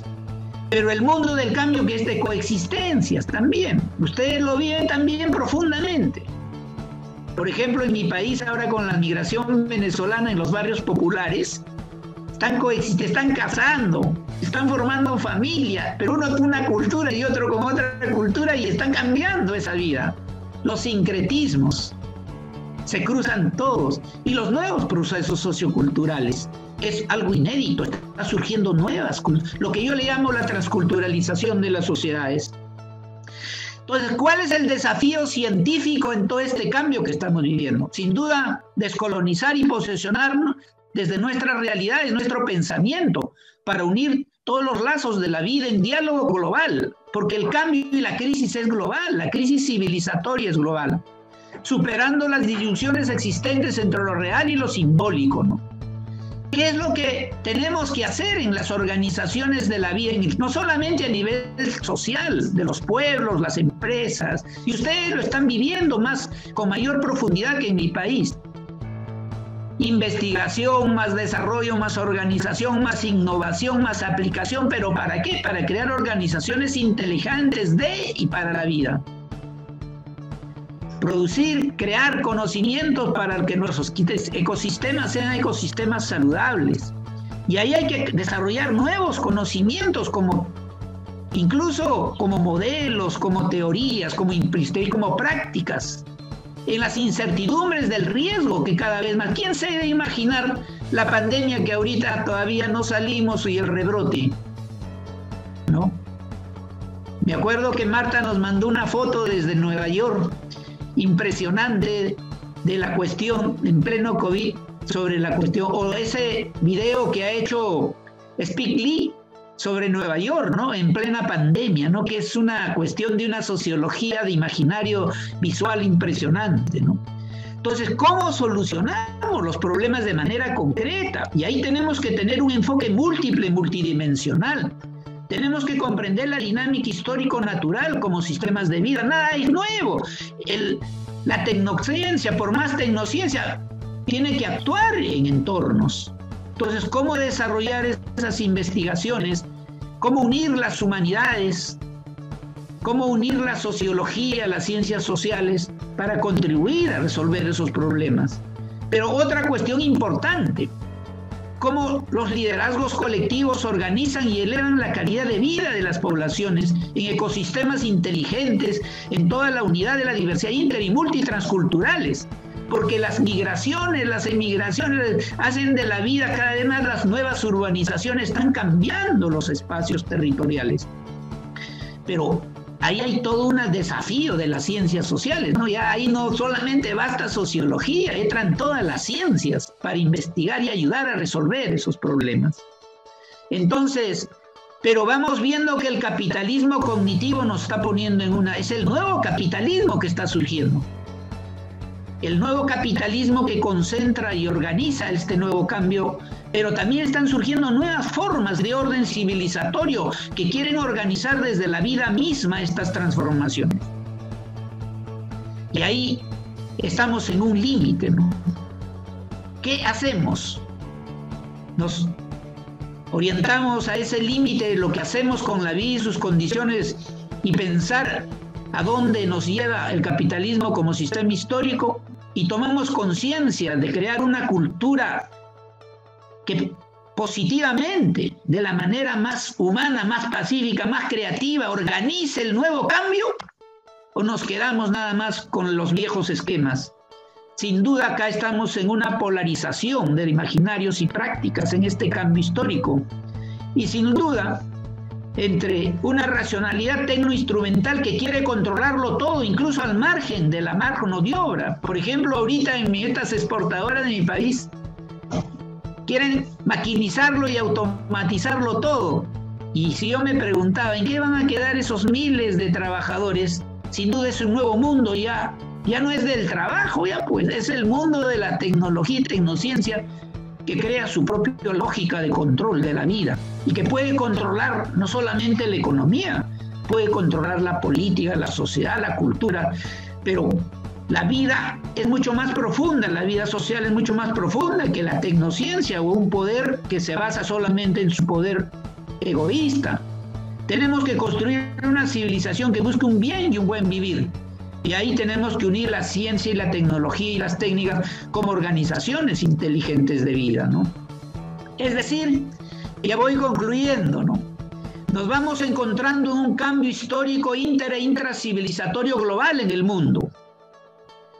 Pero el mundo del cambio que es de coexistencias también. Ustedes lo viven también profundamente. Por ejemplo, en mi país ahora con la migración venezolana en los barrios populares, están coexistentes, están casando, están formando familia, pero uno con una cultura y otro con otra cultura y están cambiando esa vida. Los sincretismos se cruzan todos y los nuevos procesos socioculturales es algo inédito, está surgiendo nuevas, lo que yo le llamo la transculturalización de las sociedades. Entonces, ¿cuál es el desafío científico en todo este cambio que estamos viviendo? Sin duda, descolonizar y posesionarnos desde nuestras realidades, nuestro pensamiento, para unir todos los lazos de la vida en diálogo global, porque el cambio y la crisis es global, la crisis civilizatoria es global, superando las disyunciones existentes entre lo real y lo simbólico, ¿no? ¿Qué es lo que tenemos que hacer en las organizaciones de la vida, no solamente a nivel social, de los pueblos, las empresas, y ustedes lo están viviendo más con mayor profundidad que en mi país? Investigación, más desarrollo, más organización, más innovación, más aplicación, pero ¿para qué? Para crear organizaciones inteligentes de y para la vida. Producir, crear conocimientos para que nuestros ecosistemas sean ecosistemas saludables. Y ahí hay que desarrollar nuevos conocimientos como incluso como modelos, como teorías, como, como prácticas en las incertidumbres del riesgo que cada vez más. ¿Quién se debe imaginar la pandemia que ahorita todavía no salimos y el rebrote? ¿No? Me acuerdo que Marta nos mandó una foto desde Nueva York, impresionante, de la cuestión en pleno COVID sobre la cuestión, o ese video que ha hecho Speak Lee sobre Nueva York, ¿no? En plena pandemia, ¿no? Que es una cuestión de una sociología de imaginario visual impresionante, ¿no? Entonces, ¿cómo solucionamos los problemas de manera concreta? Y ahí tenemos que tener un enfoque múltiple, multidimensional. Tenemos que comprender la dinámica histórico-natural como sistemas de vida. Nada es nuevo. La tecnociencia, por más tecnociencia, tiene que actuar en entornos. Entonces, ¿cómo desarrollar esas investigaciones? ¿Cómo unir las humanidades? ¿Cómo unir la sociología, las ciencias sociales para contribuir a resolver esos problemas? Pero otra cuestión importante, cómo los liderazgos colectivos organizan y elevan la calidad de vida de las poblaciones en ecosistemas inteligentes, en toda la unidad de la diversidad inter y multitransculturales porque las migraciones, las emigraciones hacen de la vida cada vez más las nuevas urbanizaciones, están cambiando los espacios territoriales. Pero ahí hay todo un desafío de las ciencias sociales, ¿no? Ya ahí no solamente basta sociología, entran todas las ciencias para investigar y ayudar a resolver esos problemas. Entonces, pero vamos viendo que el capitalismo cognitivo nos está poniendo en una, es el nuevo capitalismo que está surgiendo el nuevo capitalismo que concentra y organiza este nuevo cambio, pero también están surgiendo nuevas formas de orden civilizatorio que quieren organizar desde la vida misma estas transformaciones. Y ahí estamos en un límite, ¿no? ¿Qué hacemos? Nos orientamos a ese límite de lo que hacemos con la vida y sus condiciones y pensar a dónde nos lleva el capitalismo como sistema histórico y tomamos conciencia de crear una cultura que positivamente, de la manera más humana, más pacífica, más creativa, organice el nuevo cambio, o nos quedamos nada más con los viejos esquemas. Sin duda acá estamos en una polarización de imaginarios y prácticas en este cambio histórico. Y sin duda entre una racionalidad tecnoinstrumental que quiere controlarlo todo, incluso al margen de la mano de obra. Por ejemplo, ahorita en estas exportadoras de mi país quieren maquinizarlo y automatizarlo todo. Y si yo me preguntaba, ¿en qué van a quedar esos miles de trabajadores? Sin duda es un nuevo mundo ya, ya no es del trabajo, ya pues es el mundo de la tecnología y tecnociencia que crea su propia lógica de control de la vida y que puede controlar no solamente la economía, puede controlar la política, la sociedad, la cultura, pero la vida es mucho más profunda, la vida social es mucho más profunda que la tecnociencia o un poder que se basa solamente en su poder egoísta. Tenemos que construir una civilización que busque un bien y un buen vivir, y ahí tenemos que unir la ciencia y la tecnología y las técnicas como organizaciones inteligentes de vida, ¿no? Es decir, ya voy concluyendo, ¿no? Nos vamos encontrando en un cambio histórico inter e intracivilizatorio global en el mundo.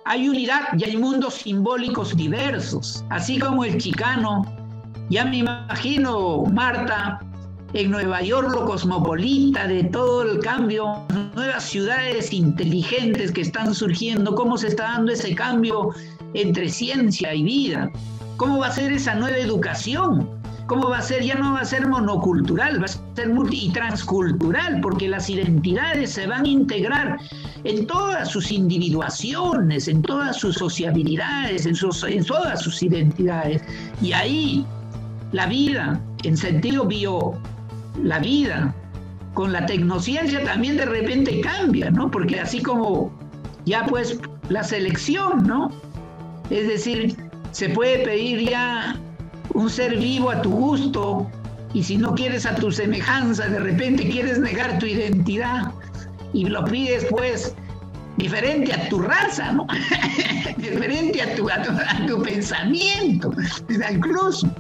Hay unidad y hay mundos simbólicos diversos, así como el chicano. Ya me imagino, Marta, en Nueva York lo cosmopolita de todo el cambio, nuevas ciudades inteligentes que están surgiendo, cómo se está dando ese cambio entre ciencia y vida, cómo va a ser esa nueva educación, cómo va a ser, ya no va a ser monocultural, va a ser multi y transcultural, porque las identidades se van a integrar en todas sus individuaciones, en todas sus sociabilidades, en, en todas sus identidades. Y ahí la vida, en sentido bio, la vida con la tecnociencia también de repente cambia, ¿no? Porque así como ya pues la selección, ¿no? Es decir, se puede pedir ya un ser vivo a tu gusto y si no quieres a tu semejanza, de repente quieres negar tu identidad y lo pides pues diferente a tu raza, ¿no? diferente a tu, a tu, a tu pensamiento, incluso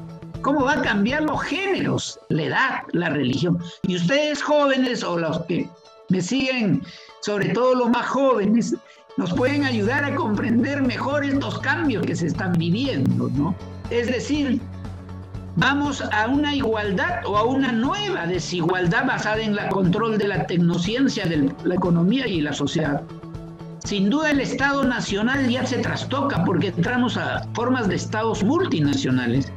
cómo va a cambiar los géneros, la edad, la religión. Y ustedes jóvenes o los que me siguen, sobre todo los más jóvenes, nos pueden ayudar a comprender mejor estos cambios que se están viviendo, ¿no? Es decir, vamos a una igualdad o a una nueva desigualdad basada en el control de la tecnociencia, de la economía y la sociedad. Sin duda el Estado nacional ya se trastoca porque entramos a formas de estados multinacionales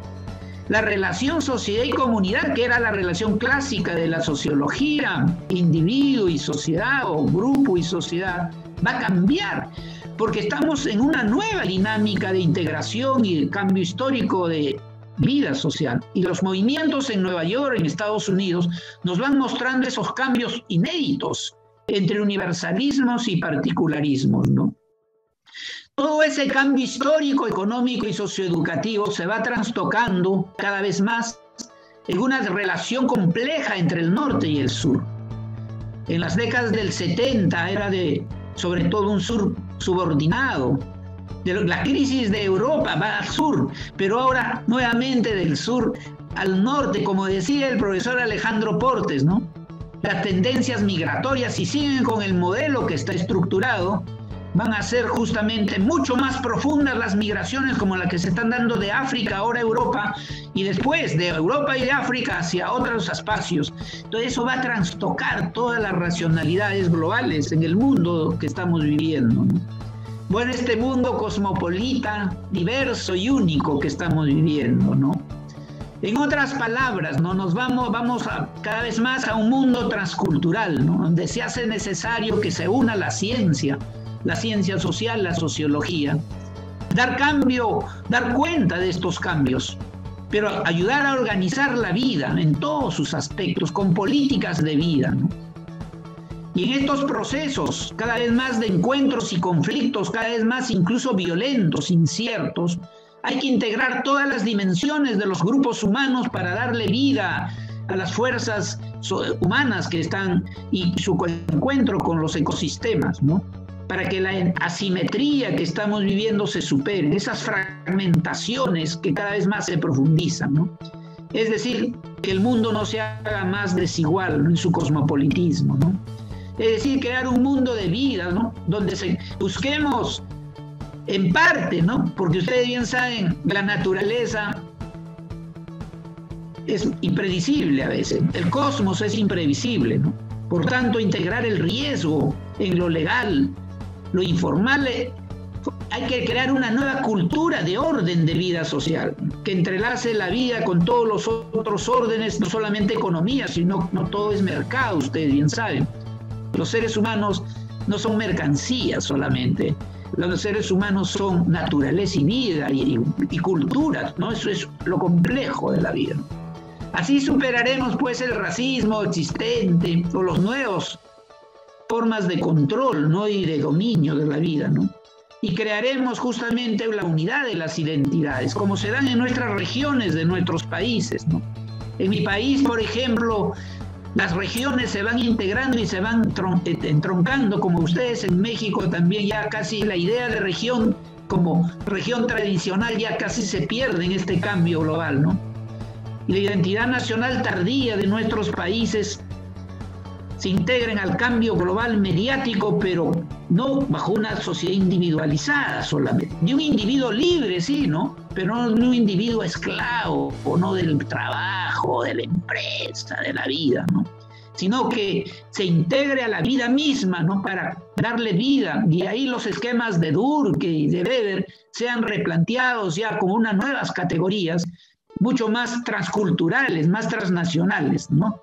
la relación sociedad y comunidad, que era la relación clásica de la sociología, individuo y sociedad o grupo y sociedad, va a cambiar, porque estamos en una nueva dinámica de integración y de cambio histórico de vida social. Y los movimientos en Nueva York, en Estados Unidos, nos van mostrando esos cambios inéditos entre universalismos y particularismos, ¿no? Todo ese cambio histórico, económico y socioeducativo se va trastocando cada vez más en una relación compleja entre el norte y el sur. En las décadas del 70 era de sobre todo un sur subordinado. la crisis de Europa va al sur, pero ahora nuevamente del sur al norte, como decía el profesor Alejandro Portes, ¿no? Las tendencias migratorias, si siguen con el modelo que está estructurado, van a ser justamente mucho más profundas las migraciones como la que se están dando de África ahora a Europa y después de Europa y de África hacia otros espacios. Entonces eso va a trastocar todas las racionalidades globales en el mundo que estamos viviendo. Bueno, este mundo cosmopolita, diverso y único que estamos viviendo, ¿no? En otras palabras, ¿no? nos vamos, vamos a, cada vez más a un mundo transcultural, ¿no? donde se hace necesario que se una la ciencia, la ciencia social, la sociología, dar cambio, dar cuenta de estos cambios, pero ayudar a organizar la vida en todos sus aspectos, con políticas de vida. Y en estos procesos, cada vez más de encuentros y conflictos, cada vez más incluso violentos, inciertos, hay que integrar todas las dimensiones de los grupos humanos para darle vida a las fuerzas humanas que están y su encuentro con los ecosistemas, ¿no? Para que la asimetría que estamos viviendo se supere, esas fragmentaciones que cada vez más se profundizan, ¿no? Es decir, que el mundo no se haga más desigual en su cosmopolitismo, ¿no? Es decir, crear un mundo de vida, ¿no? Donde busquemos en parte, ¿no? Porque ustedes bien saben, la naturaleza es impredecible a veces. El cosmos es imprevisible, ¿no? Por tanto, integrar el riesgo en lo legal, lo informal, eh, hay que crear una nueva cultura de orden de vida social, que entrelace la vida con todos los otros órdenes, no solamente economía, sino no todo es mercado, ustedes bien saben. Los seres humanos no son mercancías solamente, los seres humanos son naturaleza y vida y, cultura, ¿no? Eso es lo complejo de la vida. Así superaremos pues el racismo existente o los nuevos formas de control ¿no? y de dominio de la vida, ¿no? Y crearemos justamente la unidad de las identidades, como se dan en nuestras regiones de nuestros países, ¿no? En mi país, por ejemplo, las regiones se van integrando y se van entroncando, como ustedes en México también ya casi la idea de región como región tradicional ya casi se pierde en este cambio global, ¿no? y la identidad nacional tardía de nuestros países se integren al cambio global mediático, pero no bajo una sociedad individualizada solamente. De un individuo libre, sí, ¿no? Pero no de un individuo esclavo, o no del trabajo, de la empresa, de la vida, ¿no? Sino que se integre a la vida misma, ¿no? Para darle vida. Y ahí los esquemas de Durkheim y de Weber sean replanteados ya como unas nuevas categorías mucho más transculturales, más transnacionales, ¿no?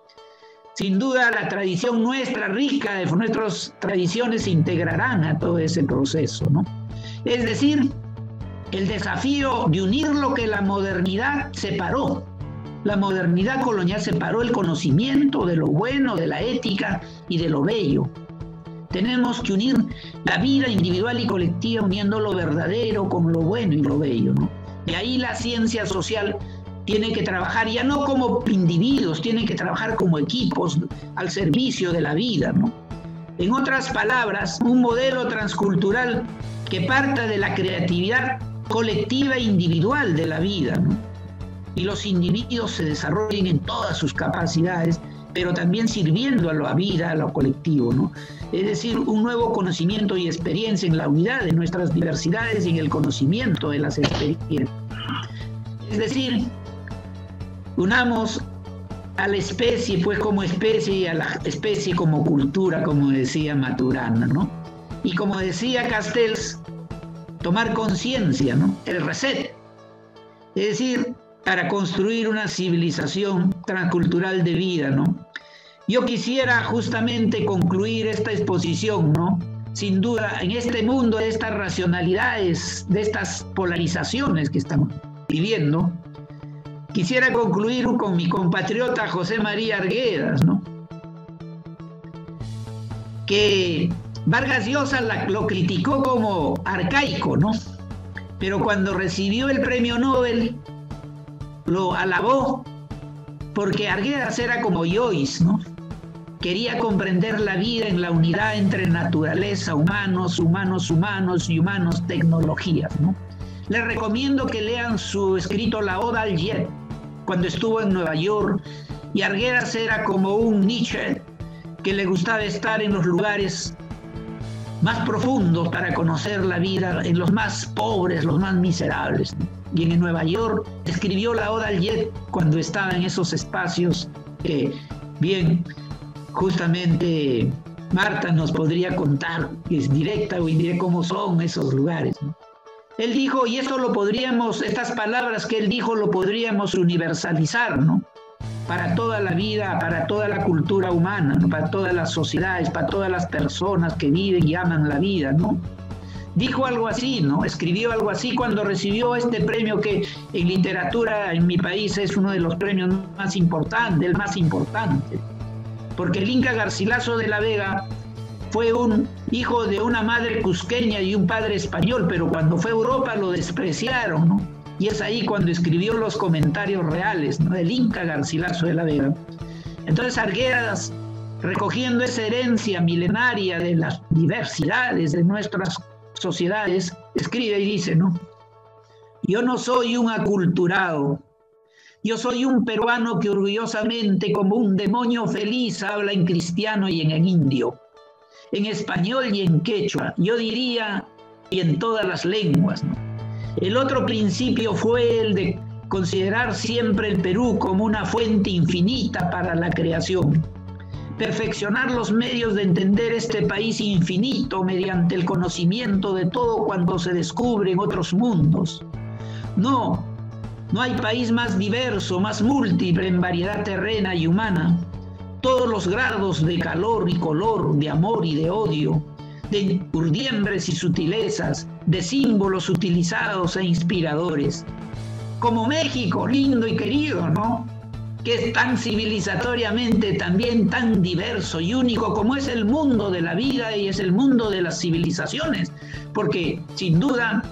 Sin duda la tradición nuestra, rica de nuestras tradiciones, integrarán a todo ese proceso, ¿no? Es decir, el desafío de unir lo que la modernidad separó. La modernidad colonial separó el conocimiento de lo bueno, de la ética y de lo bello. Tenemos que unir la vida individual y colectiva uniendo lo verdadero con lo bueno y lo bello. ¿no? De ahí la ciencia social tienen que trabajar ya no como individuos, tienen que trabajar como equipos al servicio de la vida, ¿no? En otras palabras, un modelo transcultural que parta de la creatividad colectiva e individual de la vida. Y los individuos se desarrollen en todas sus capacidades, pero también sirviendo a la vida, a lo colectivo, ¿no? Es decir, un nuevo conocimiento y experiencia en la unidad de nuestras diversidades y en el conocimiento de las experiencias. Es decir, unamos a la especie, pues como especie y a la especie como cultura, como decía Maturana, ¿no? Y como decía Castells, tomar conciencia, ¿no? El reset. Es decir, para construir una civilización transcultural de vida, ¿no? Yo quisiera justamente concluir esta exposición, ¿no? Sin duda, en este mundo de estas racionalidades, de estas polarizaciones que estamos viviendo, Quisiera concluir con mi compatriota José María Arguedas, ¿no? que Vargas Llosa lo criticó como arcaico, ¿no? Pero cuando recibió el premio Nobel, lo alabó porque Arguedas era como Joyce, ¿no? Quería comprender la vida en la unidad entre naturaleza, humanos, humanos, humanos y humanos, tecnologías, ¿no? Les recomiendo que lean su escrito La Oda al Jet, cuando estuvo en Nueva York y Arguedas era como un Nietzsche que le gustaba estar en los lugares más profundos para conocer la vida, en los más pobres, los más miserables. Y en Nueva York escribió la Oda al Jet cuando estaba en esos espacios que bien justamente Marta nos podría contar, es directa o indirecta, cómo son esos lugares. Él dijo, y esto lo podríamos, estas palabras que él dijo lo podríamos universalizar, ¿no? Para toda la vida, para toda la cultura humana, para todas las sociedades, para todas las personas que viven y aman la vida, ¿no? Dijo algo así, ¿no? Escribió algo así cuando recibió este premio que en literatura en mi país es uno de los premios más importantes, el más importante. Porque el Inca Garcilaso de la Vega fue un hijo de una madre cusqueña y un padre español, pero cuando fue a Europa lo despreciaron, ¿no? Y es ahí cuando escribió los comentarios reales, ¿no? Del Inca Garcilaso de la Vega. Entonces Arguedas, recogiendo esa herencia milenaria de las diversidades de nuestras sociedades, escribe y dice, ¿no? Yo no soy un aculturado, yo soy un peruano que orgullosamente como un demonio feliz habla en cristiano y en indio en español y en quechua, yo diría y en todas las lenguas. El otro principio fue el de considerar siempre el Perú como una fuente infinita para la creación, perfeccionar los medios de entender este país infinito mediante el conocimiento de todo cuando se descubre en otros mundos. No, no hay país más diverso, más múltiple en variedad terrena y humana. Todos los grados de calor y color, de amor y de odio, de urdiembres y sutilezas, de símbolos utilizados e inspiradores. Como México, lindo y querido, ¿no? que es tan civilizatoriamente también tan diverso y único como es el mundo de la vida y es el mundo de las civilizaciones, porque sin duda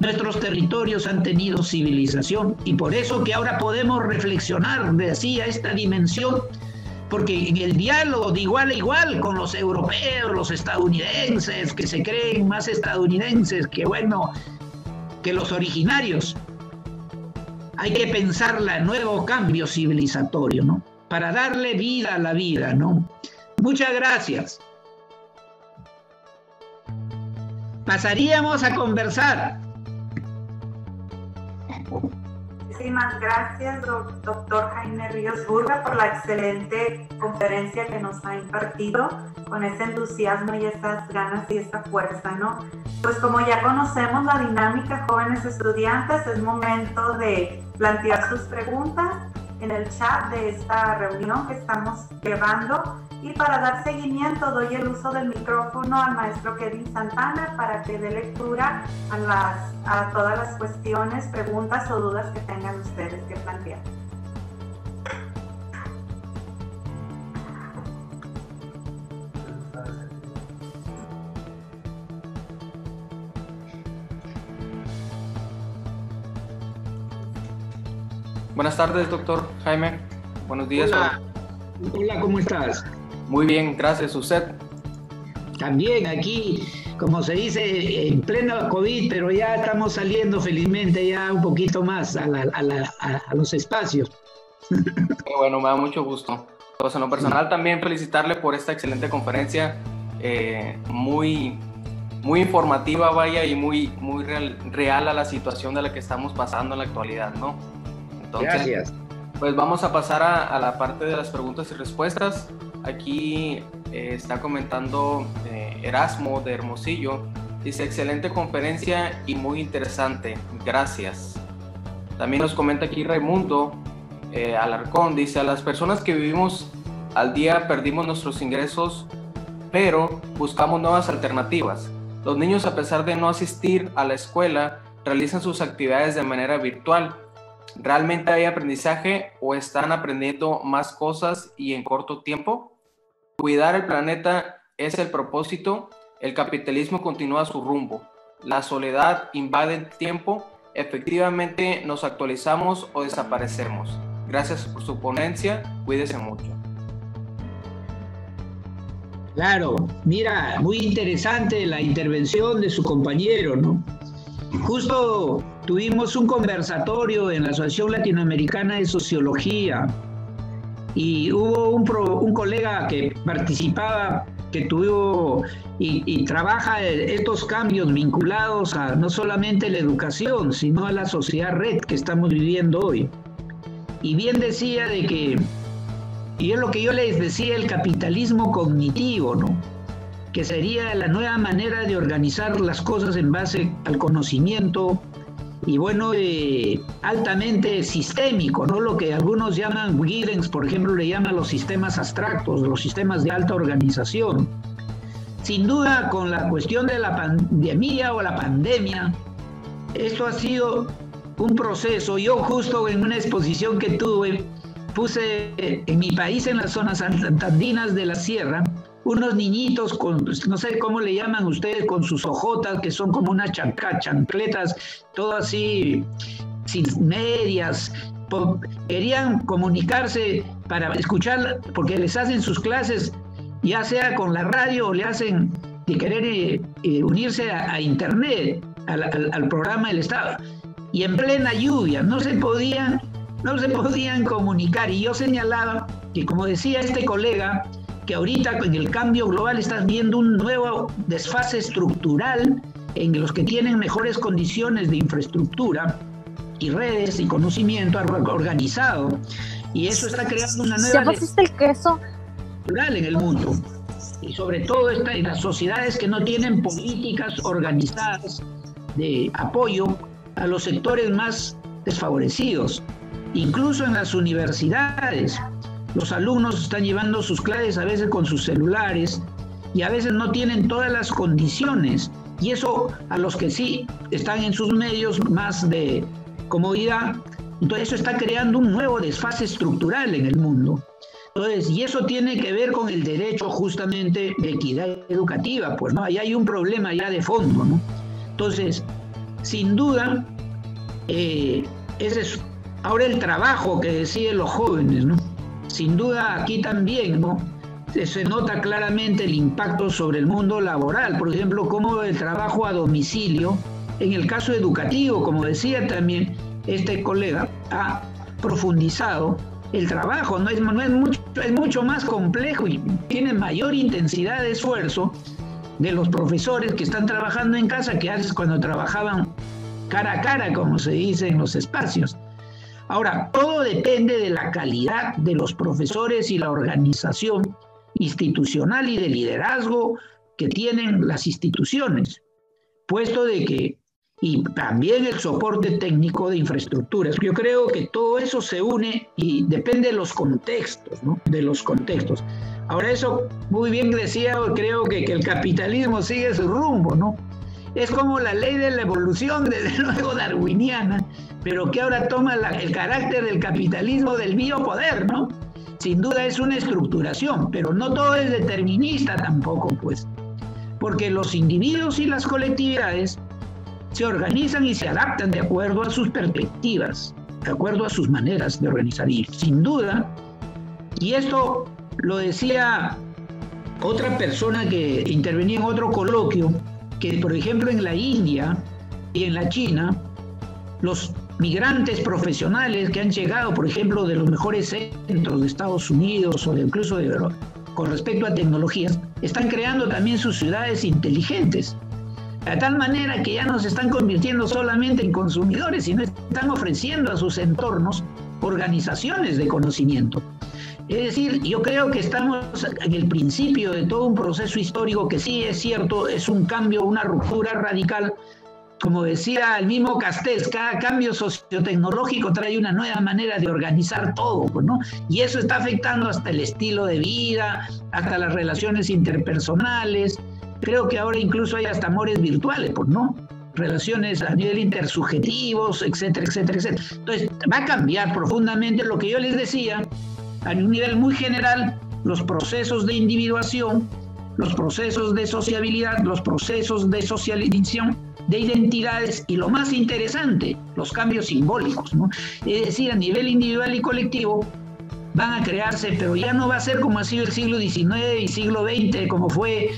nuestros territorios han tenido civilización y por eso que ahora podemos reflexionar de así a esta dimensión, porque en el diálogo de igual a igual con los europeos, los estadounidenses, que se creen más estadounidenses que bueno, que los originarios, hay que pensar el nuevo cambio civilizatorio, ¿no? Para darle vida a la vida, ¿no? Muchas gracias. Pasaríamos a conversar. Muchísimas gracias, doctor Jaime Ríos Burga, por la excelente conferencia que nos ha impartido con ese entusiasmo y esas ganas y esta fuerza, ¿no? Pues como ya conocemos la dinámica, jóvenes estudiantes, es momento de plantear sus preguntas en el chat de esta reunión que estamos llevando. Y para dar seguimiento doy el uso del micrófono al maestro Kevin Santana para que dé lectura a, las, a todas las cuestiones, preguntas o dudas que tengan ustedes que plantear. Buenas tardes, doctor Jaime. Buenos días. Hola, Hola ¿cómo estás? Muy bien, gracias. ¿Usted? También aquí, como se dice, en pleno COVID, pero ya estamos saliendo felizmente ya un poquito más a, los espacios. bueno, me da mucho gusto. Pues en lo personal también felicitarle por esta excelente conferencia, eh, muy, muy informativa, vaya, y muy, muy real, real a la situación de la que estamos pasando en la actualidad, ¿no? Gracias. Pues vamos a pasar a, la parte de las preguntas y respuestas. Aquí eh, está comentando eh, Erasmo de Hermosillo. Dice, excelente conferencia y muy interesante. Gracias. También nos comenta aquí Raimundo eh, Alarcón. Dice, a las personas que vivimos al día perdimos nuestros ingresos, pero buscamos nuevas alternativas. Los niños, a pesar de no asistir a la escuela, realizan sus actividades de manera virtual ¿Realmente hay aprendizaje o están aprendiendo más cosas y en corto tiempo? Cuidar el planeta es el propósito, el capitalismo continúa su rumbo, la soledad invade el tiempo, efectivamente nos actualizamos o desaparecemos. Gracias por su ponencia, cuídese mucho. Claro, mira, muy interesante la intervención de su compañero, ¿no? Justo tuvimos un conversatorio en la Asociación Latinoamericana de Sociología y hubo un, colega que participaba, que tuvo y, trabaja estos cambios vinculados a no solamente la educación, sino a la sociedad red que estamos viviendo hoy. Y bien decía de que, y es lo que yo les decía, el capitalismo cognitivo, ¿no? que sería la nueva manera de organizar las cosas en base al conocimiento y bueno, eh, altamente sistémico, ¿no? Lo que algunos llaman, Giddens, por ejemplo, le llama los sistemas abstractos, los sistemas de alta organización. Sin duda, con la cuestión de la pandemia o la pandemia, esto ha sido un proceso. Yo justo en una exposición que tuve, puse en mi país, en las zonas andinas de la sierra, unos niñitos con, no sé cómo le llaman ustedes, con sus ojotas, que son como unas chancletas, todo así, sin medias. Querían comunicarse para escuchar, porque les hacen sus clases, ya sea con la radio o le hacen de querer eh, eh, unirse a, internet, al, programa del Estado. Y en plena lluvia, no se podían, no se podían comunicar. Y yo señalaba que, como decía este colega, que ahorita en el cambio global estás viendo un nuevo desfase estructural en los que tienen mejores condiciones de infraestructura y redes y conocimiento organizado. Y eso está creando una nueva... el queso? en el mundo. Y sobre todo está en las sociedades que no tienen políticas organizadas de apoyo a los sectores más desfavorecidos. Incluso en las universidades, los alumnos están llevando sus clases a veces con sus celulares y a veces no tienen todas las condiciones. Y eso a los que sí están en sus medios más de comodidad, entonces eso está creando un nuevo desfase estructural en el mundo. Entonces, y eso tiene que ver con el derecho justamente de equidad educativa, pues no, ahí hay un problema ya de fondo, ¿no? Entonces, sin duda, eh, ese es ahora el trabajo que deciden los jóvenes, ¿no? Sin duda aquí también, ¿no? se nota claramente el impacto sobre el mundo laboral, por ejemplo, como el trabajo a domicilio, en el caso educativo, como decía también este colega, ha profundizado el trabajo, no es, mucho, es mucho más complejo y tiene mayor intensidad de esfuerzo de los profesores que están trabajando en casa que antes cuando trabajaban cara a cara, como se dice en los espacios. Ahora, todo depende de la calidad de los profesores y la organización institucional y de liderazgo que tienen las instituciones, puesto de que, y también el soporte técnico de infraestructuras. Yo creo que todo eso se une y depende de los contextos, ¿no? De los contextos. Ahora eso, muy bien decía, creo que, que el capitalismo sigue su rumbo, ¿no? Es como la ley de la evolución, desde luego darwiniana, pero que ahora toma el carácter del capitalismo del biopoder, ¿no? Sin duda es una estructuración, pero no todo es determinista tampoco, pues. Porque los individuos y las colectividades se organizan y se adaptan de acuerdo a sus perspectivas, de acuerdo a sus maneras de organizar. Y sin duda, y esto lo decía otra persona que intervenía en otro coloquio, que por ejemplo en la India y en la China, los migrantes profesionales que han llegado, por ejemplo, de los mejores centros de Estados Unidos o incluso de, con respecto a tecnologías, están creando también sus ciudades inteligentes. De tal manera que ya no se están convirtiendo solamente en consumidores, sino están ofreciendo a sus entornos organizaciones de conocimiento. Es decir, yo creo que estamos en el principio de todo un proceso histórico que sí es cierto, es un cambio, una ruptura radical como decía el mismo Castells, cada cambio sociotecnológico trae una nueva manera de organizar todo, ¿no? Y eso está afectando hasta el estilo de vida, hasta las relaciones interpersonales. Creo que ahora incluso hay hasta amores virtuales, pues, ¿no? Relaciones a nivel intersubjetivos, etcétera, etcétera, etcétera. Entonces, va a cambiar profundamente lo que yo les decía, a un nivel muy general, los procesos de individuación, los procesos de sociabilidad, los procesos de socialización de identidades y lo más interesante, los cambios simbólicos. ¿no? Es decir, a nivel individual y colectivo van a crearse, pero ya no va a ser como ha sido el siglo XIX y siglo XX, como fue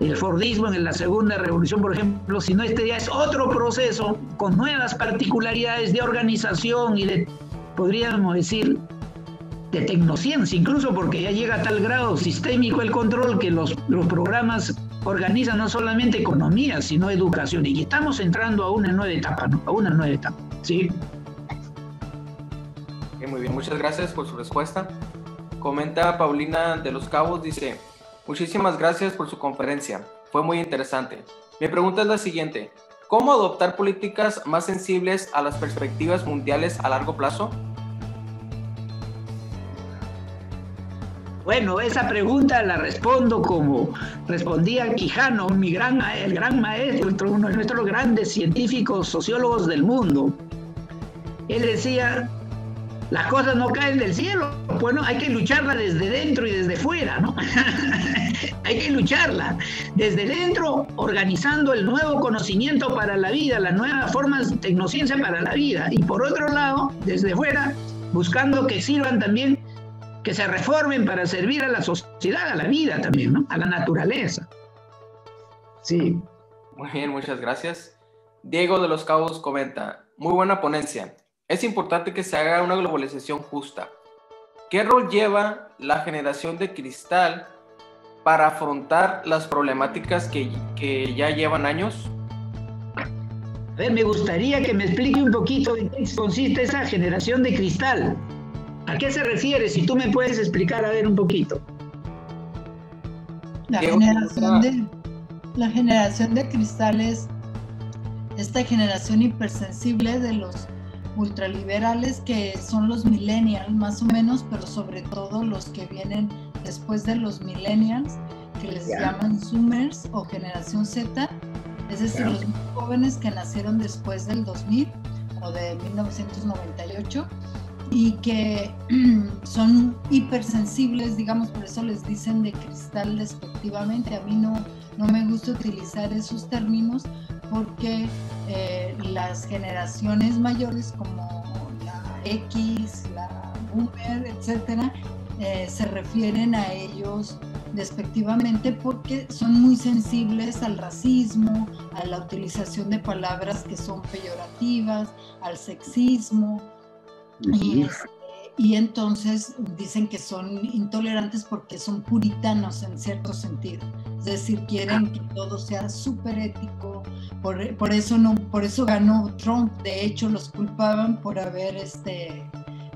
el Fordismo en la Segunda Revolución, por ejemplo, sino este ya es otro proceso con nuevas particularidades de organización y de, podríamos decir, de tecnociencia, incluso porque ya llega a tal grado sistémico el control que los, los programas organiza no solamente economía, sino educación. Y estamos entrando a una nueva etapa, ¿no? A una nueva etapa, ¿sí? muy bien, muchas gracias por su respuesta. Comenta Paulina de los Cabos, dice, muchísimas gracias por su conferencia, fue muy interesante. Mi pregunta es la siguiente, ¿cómo adoptar políticas más sensibles a las perspectivas mundiales a largo plazo? Bueno, esa pregunta la respondo como respondía Quijano, mi gran, el gran maestro, uno de nuestros grandes científicos sociólogos del mundo. Él decía, las cosas no caen del cielo, bueno, hay que lucharla desde dentro y desde fuera, ¿no? hay que lucharla desde dentro, organizando el nuevo conocimiento para la vida, las nuevas formas de tecnociencia para la vida, y por otro lado, desde fuera, buscando que sirvan también que se reformen para servir a la sociedad, a la vida también, ¿no? A la naturaleza. Sí. Muy bien, muchas gracias. Diego de los Cabos comenta, muy buena ponencia. Es importante que se haga una globalización justa. ¿Qué rol lleva la generación de cristal para afrontar las problemáticas que, que ya llevan años? A ver, me gustaría que me explique un poquito en qué consiste esa generación de cristal. ¿A qué se refiere? Si tú me puedes explicar, a ver un poquito. La generación de, la generación de cristales, esta generación hipersensible de los ultraliberales que son los millennials más o menos, pero sobre todo los que vienen después de los millennials, que les llaman Zoomers o generación Z, es decir, los jóvenes que nacieron después del 2000 o de 1998 y que son hipersensibles, digamos, por eso les dicen de cristal despectivamente. A mí no, no me gusta utilizar esos términos porque eh, las generaciones mayores como la X, la Boomer, etcétera, eh, se refieren a ellos despectivamente porque son muy sensibles al racismo, a la utilización de palabras que son peyorativas, al sexismo. Y, este, y entonces dicen que son intolerantes porque son puritanos en cierto sentido. Es decir, quieren que todo sea súper ético. Por, por, eso no, por eso ganó Trump. De hecho, los culpaban por haber este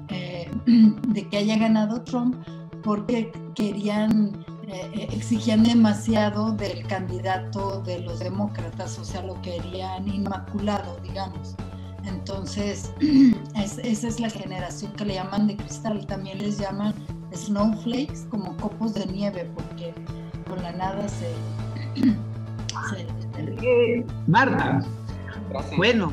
eh, de que haya ganado Trump porque querían eh, eh, exigían demasiado del candidato de los demócratas, o sea, lo querían inmaculado, digamos. Entonces, esa es la generación que le llaman de cristal. También les llaman snowflakes, como copos de nieve, porque con la nada se... Marta, bueno,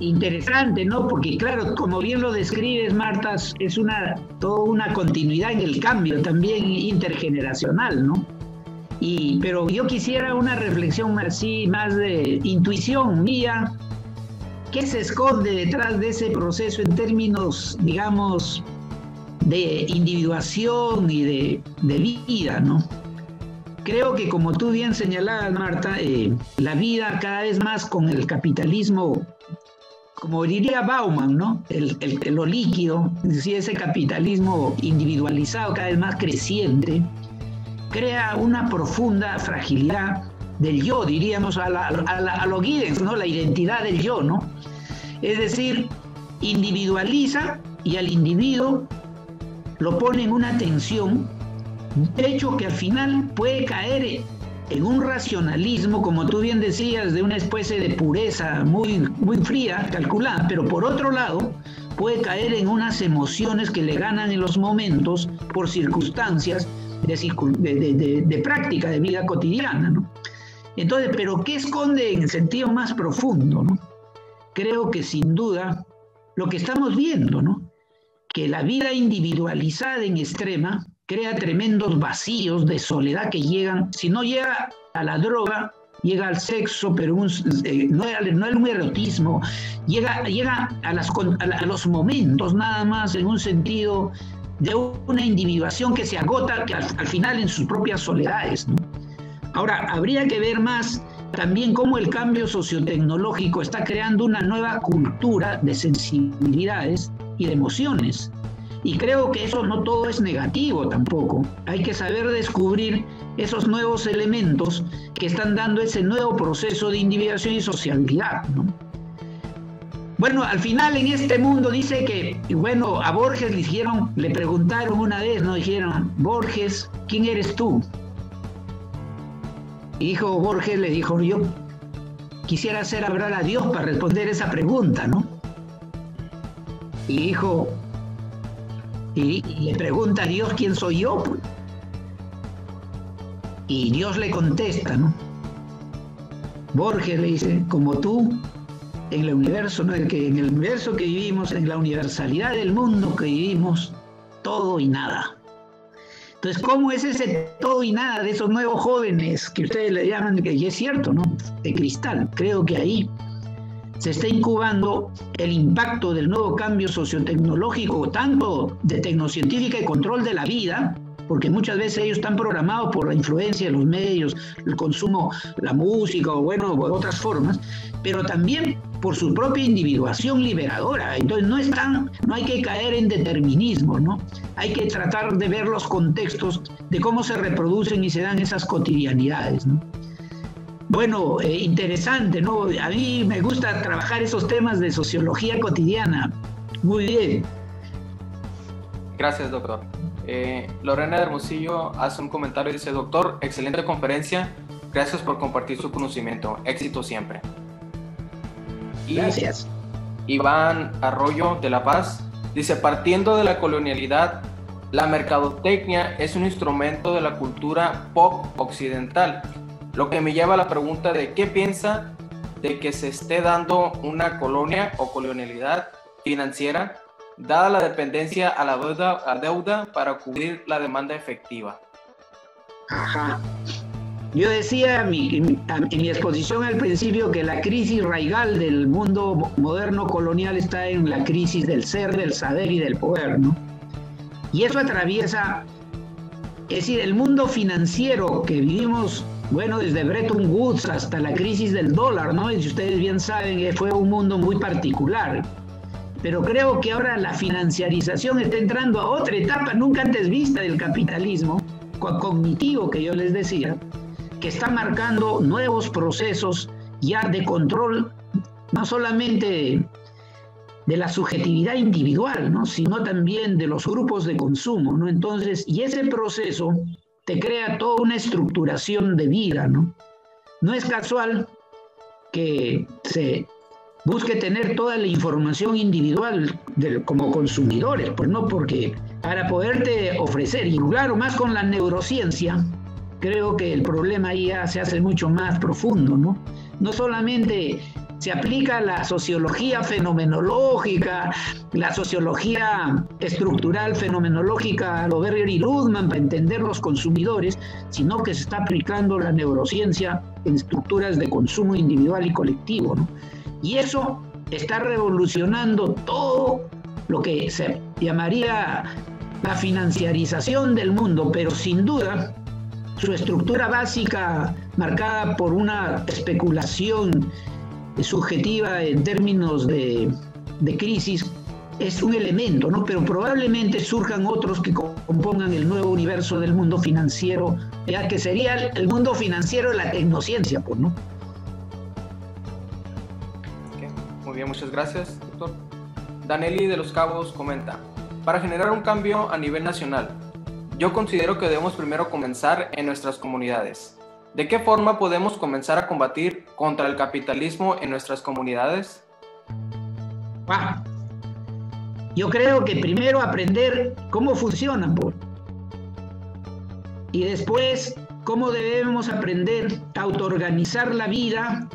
interesante, ¿no? Porque claro, como bien lo describes, Marta, es una toda una continuidad en el cambio también intergeneracional, ¿no? Y, pero yo quisiera una reflexión así, más de intuición mía, ¿qué se esconde detrás de ese proceso en términos, digamos, de individuación y de, de vida, ¿no? Creo que como tú bien señalabas, Marta, eh, la vida cada vez más con el capitalismo como diría Bauman, ¿no? El, lo líquido, decir, ese capitalismo individualizado cada vez más creciente, crea una profunda fragilidad del yo, diríamos, a, la, a, lo Giddens, ¿no? La identidad del yo, ¿no? Es decir, individualiza y al individuo lo pone en una tensión, hecho que al final puede caer en un racionalismo, como tú bien decías, de una especie de pureza muy, muy fría, calculada, pero por otro lado puede caer en unas emociones que le ganan en los momentos por circunstancias de, de, práctica, de vida cotidiana. ¿no? Entonces, pero ¿qué esconde en sentido más profundo? ¿no? Creo que sin duda lo que estamos viendo, ¿no? que la vida individualizada en extrema crea tremendos vacíos de soledad que llegan, si no llega a la droga, llega al sexo, pero un, eh, no, no un erotismo, llega, llega a, las, a, los momentos nada más en un sentido de una individuación que se agota que al, final en sus propias soledades. Ahora, habría que ver más también cómo el cambio sociotecnológico está creando una nueva cultura de sensibilidades y de emociones y creo que eso no todo es negativo tampoco. Hay que saber descubrir esos nuevos elementos que están dando ese nuevo proceso de individuación y socialidad. Bueno, al final en este mundo dice que, bueno, a Borges le dijeron, le preguntaron una vez, ¿no? Dijeron, Borges, ¿quién eres tú? Y dijo Borges, le dijo, yo quisiera hacer hablar a Dios para responder esa pregunta, ¿no? Y dijo, y, le pregunta a Dios quién soy yo. Pues. Y Dios le contesta, ¿no? Borges le dice, como tú, en el universo, ¿no? que en el universo que vivimos, en la universalidad del mundo que vivimos, todo y nada. Entonces, ¿cómo es ese todo y nada de esos nuevos jóvenes que ustedes le llaman, que es cierto, ¿no? De cristal. Creo que ahí se está incubando el impacto del nuevo cambio sociotecnológico, tanto de tecnocientífica y control de la vida, porque muchas veces ellos están programados por la influencia de los medios, el consumo, la música o bueno, otras formas, pero también por su propia individuación liberadora. Entonces no están, no hay que caer en determinismo, ¿no? Hay que tratar de ver los contextos de cómo se reproducen y se dan esas cotidianidades, ¿no? bueno, eh, interesante, ¿no? A mí me gusta trabajar esos temas de sociología cotidiana. Muy bien. Gracias, doctor. Eh, Lorena Hermosillo hace un comentario y dice, doctor, excelente conferencia, gracias por compartir su conocimiento, éxito siempre. gracias. Iván Arroyo de La Paz dice, partiendo de la colonialidad, la mercadotecnia es un instrumento de la cultura pop occidental, lo que me lleva a la pregunta de qué piensa de que se esté dando una colonia o colonialidad financiera dada la dependencia a la deuda, deuda para cubrir la demanda efectiva. Ajá. Yo decía en mi, exposición al principio que la crisis raigal del mundo moderno colonial está en la crisis del ser, del saber y del poder, ¿no? Y eso atraviesa, es decir, el mundo financiero que vivimos, bueno, desde Bretton Woods hasta la crisis del dólar, ¿no? Y si ustedes bien saben, fue un mundo muy particular pero creo que ahora la financiarización está entrando a otra etapa nunca antes vista del capitalismo cognitivo que yo les decía, que está marcando nuevos procesos ya de control, no solamente de la subjetividad individual, ¿no? sino también de los grupos de consumo. ¿no? Entonces, y ese proceso te crea toda una estructuración de vida. No, no es casual que se busque tener toda la información individual como consumidores, pues no porque para poderte ofrecer, y claro, más con la neurociencia, creo que el problema ya se hace mucho más profundo, ¿no? No solamente se aplica la sociología fenomenológica, la sociología estructural fenomenológica a lo Berger y Ludman para entender los consumidores, sino que se está aplicando la neurociencia en estructuras de consumo individual y colectivo. Y eso está revolucionando todo lo que se llamaría la financiarización del mundo, pero sin duda su estructura básica marcada por una especulación subjetiva en términos de, crisis es un elemento, ¿no? Pero probablemente surjan otros que compongan el nuevo universo del mundo financiero, ya que sería el mundo financiero de la tecnociencia, pues, ¿no? Bien, muchas gracias, doctor. Danelli de los Cabos comenta, para generar un cambio a nivel nacional, yo considero que debemos primero comenzar en nuestras comunidades. ¿De qué forma podemos comenzar a combatir contra el capitalismo en nuestras comunidades? Yo creo que primero aprender cómo funcionan, y después cómo debemos aprender a autoorganizar la vida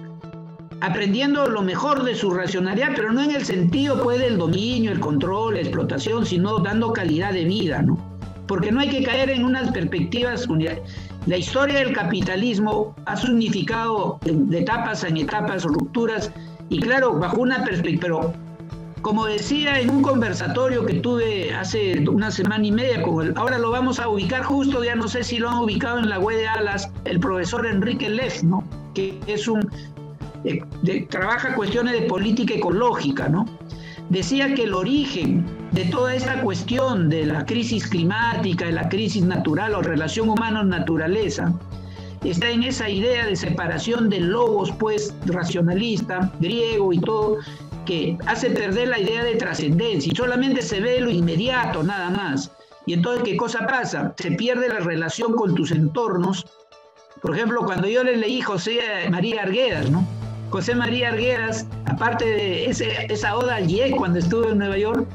aprendiendo lo mejor de su racionalidad, pero no en el sentido pues del dominio, el control, la explotación, sino dando calidad de vida, ¿no? Porque no hay que caer en unas perspectivas La historia del capitalismo ha significado de etapas en etapas, rupturas, y claro, bajo una perspectiva, pero como decía en un conversatorio que tuve hace una semana y media con el, ahora lo vamos a ubicar justo, ya no sé si lo han ubicado en la web de Alas, el profesor Enrique Leff, ¿no? que es un trabaja cuestiones de política ecológica, ¿no? Decía que el origen de toda esta cuestión de la crisis climática, de la crisis natural o relación humano-naturaleza, está en esa idea de separación de logos, pues, racionalista, griego y todo, que hace perder la idea de trascendencia y solamente se ve lo inmediato, nada más. Y entonces, ¿qué cosa pasa? Se pierde la relación con tus entornos. Por ejemplo, cuando yo le leí José María Arguedas, ¿no? José María Argueras, aparte de esa oda al cuando estuvo en Nueva York,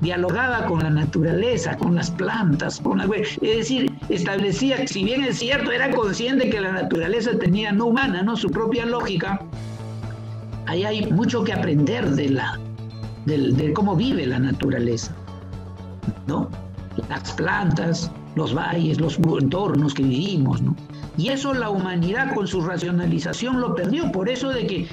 dialogaba con la naturaleza, con las plantas, con la... Es decir, establecía, si bien es cierto, era consciente que la naturaleza tenía no humana, ¿no? Su propia lógica. Ahí hay mucho que aprender de la, de cómo vive la naturaleza, ¿no? Las plantas, los valles, los entornos que vivimos, ¿no? Y eso la humanidad con su racionalización lo perdió. Por eso de que,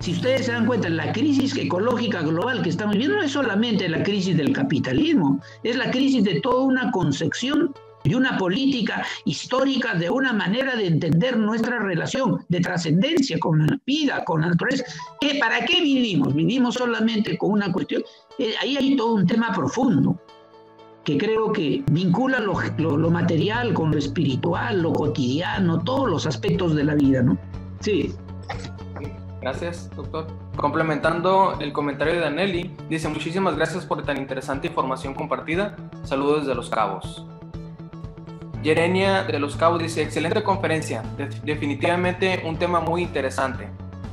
si ustedes se dan cuenta, la crisis ecológica global que estamos viviendo no es solamente la crisis del capitalismo, es la crisis de toda una concepción de una política histórica, de una manera de entender nuestra relación de trascendencia con la vida, con la naturaleza. ¿Para qué vivimos? Vivimos solamente con una cuestión. Eh, ahí hay todo un tema profundo que creo que vincula lo, material con lo espiritual, lo cotidiano, todos los aspectos de la vida, ¿no? Sí. Gracias, doctor. Complementando el comentario de Danelli, dice muchísimas gracias por tan interesante información compartida. Saludos desde Los Cabos. Yerenia de Los Cabos dice, excelente conferencia, definitivamente un tema muy interesante.